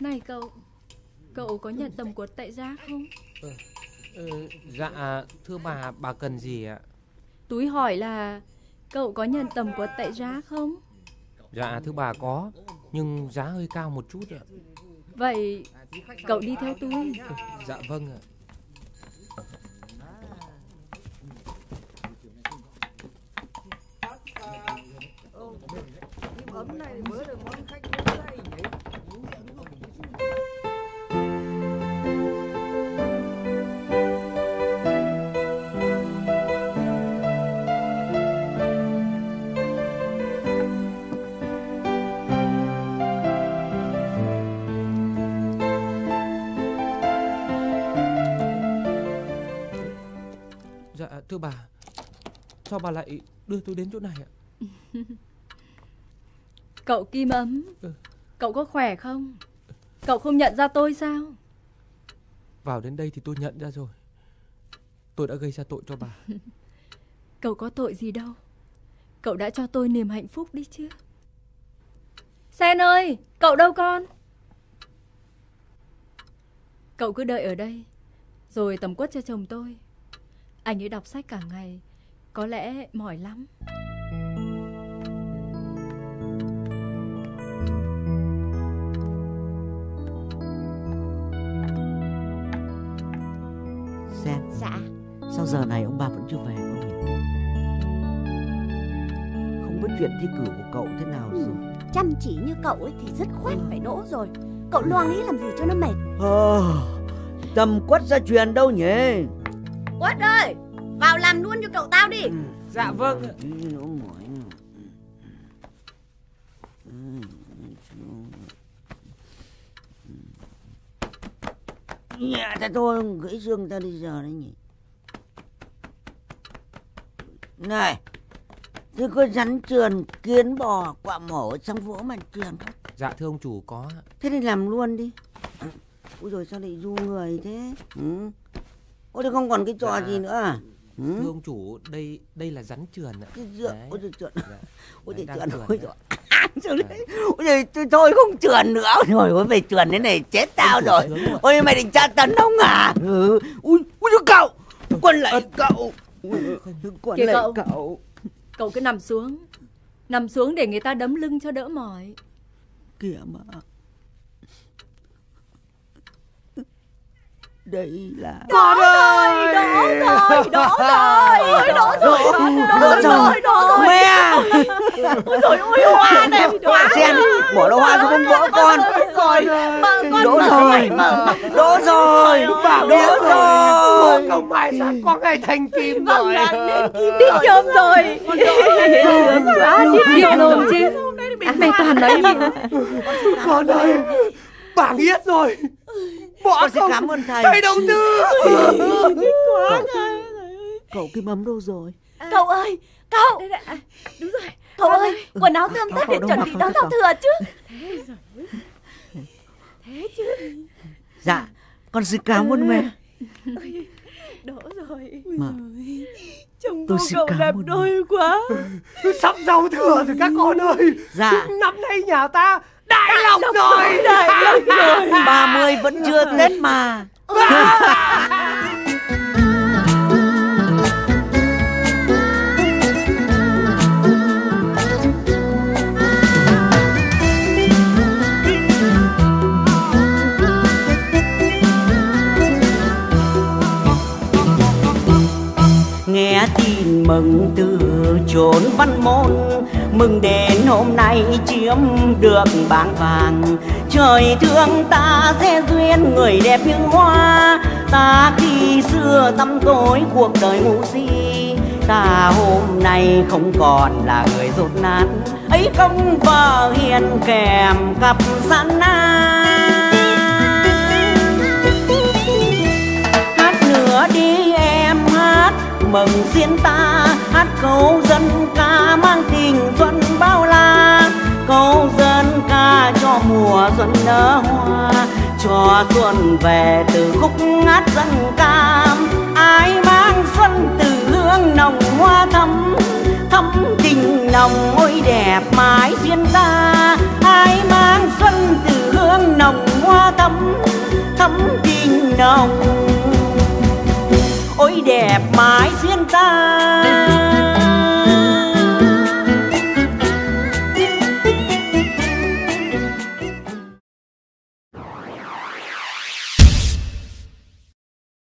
Này cậu Cậu có nhận tầm quật tại gia không? Ừ, dạ thưa bà bà cần gì ạ? Túi hỏi là Cậu có nhận tầm quật tại gia không? Dạ thưa bà có nhưng giá hơi cao một chút ạ. Vậy cậu đi theo tôi dạ vâng ạ dạ thưa bà. Sao bà lại đưa tôi đến chỗ này ạ Cậu Kim Ấm. Cậu có khỏe không? Cậu không nhận ra tôi sao? Vào đến đây thì tôi nhận ra rồi. Tôi đã gây ra tội cho bà. Cậu có tội gì đâu. Cậu đã cho tôi niềm hạnh phúc đi chứ. Sen ơi Cậu đâu con? Cậu cứ đợi ở đây Rồi tầm quất cho chồng tôi. Anh ấy đọc sách cả ngày Có lẽ mỏi lắm Sao giờ này ông bà vẫn chưa về không nhỉ? Không biết chuyện thi cử của cậu thế nào Ừ. rồi. Chăm chỉ như cậu ấy thì dứt khoát phải đỗ rồi. Cậu loang ý làm gì cho nó mệt? Ờ, Tầm quất ra truyền đâu nhỉ? Quất ơi Vào làm luôn cho cậu tao đi. Dạ vâng Ừ, nó mỏi nè. Nhẹ thế thôi gãy xương ta đi giờ đấy nhỉ Này Thế có rắn trườn, kiến bò, quạ mổ trong vỗ màn truyền không? Dạ thưa ông chủ có ạ. Thế thì làm luôn đi Ôi rồi sao lại du người thế ừ? Ôi thế không còn cái trò Dạ. gì nữa à ừ? Thưa ông chủ đây đây là rắn trườn ạ Cái dựa, ôi trời trượn Dạ. Ôi trời trườn ôi trời đấy? Ôi trời, tôi thôi không trườn nữa Rồi ôi mày trườn thế này chết tao rồi. Ôi mày định tra tấn không à ừ. Ui, ui cậu Quân lại cậu Kìa cậu. cậu. Cậu cứ nằm xuống. Nằm xuống để người ta đấm lưng cho đỡ mỏi. Kìa mà. Đây là Đỗ rồi Đỗ rồi Đỗ rồi. Đỗ rồi Đỗ rồi Đỗ rồi Mẹ Ôi trời ơi hoa đẹp quá Sen bỏ đâu hoa con vỡ con rồi. Mở con Đỗ rồi mày mở Đỗ rồi Đỗ rồi. Không may sao có ngày thành kim Vâng rồi. đến kim Đít nhôm rồi. Điệp nôm chứ Mẹ toàn nói nhiều Con ơi Bà biết rồi. Bỏ Con không cảm ơn thầy. Thầy đầu tư. Quá Cậu. cái mâm đâu rồi? Cậu ơi Cậu. Đúng rồi. Cậu ơi Quần áo tươm tất để chuẩn bị đón giao thừa chứ Dạ Con xin cảm ơn mẹ Đỗ rồi. Mà Trông Tôi xin cậu đẹp đôi quá. Sắp giao thừa rồi các con ơi. Dạ. Năm nay nhà ta đại lộc rồi. Đại lộc rồi. 30 vẫn chưa Tết mà Nghe tin mừng từ chốn văn môn. Mừng đến hôm nay chiếm được bảng vàng. Trời thương ta sẽ duyên người đẹp như hoa. Ta khi xưa tắm tối cuộc đời ngu si. Ta hôm nay không còn là người rốt nát. Ấy công vợ hiền kèm cặp sẵn nan. Mừng diễn ta, hát câu dân ca mang tình xuân bao la. Câu dân ca cho mùa xuân nở hoa, cho xuân về từ khúc hát dân ca. Ai mang xuân từ hương nồng hoa thắm thắm tình nồng ôi đẹp mãi duyên ta. Ai mang xuân từ hương nồng hoa thắm thắm tình nồng ôi đẹp mãi duyên ta.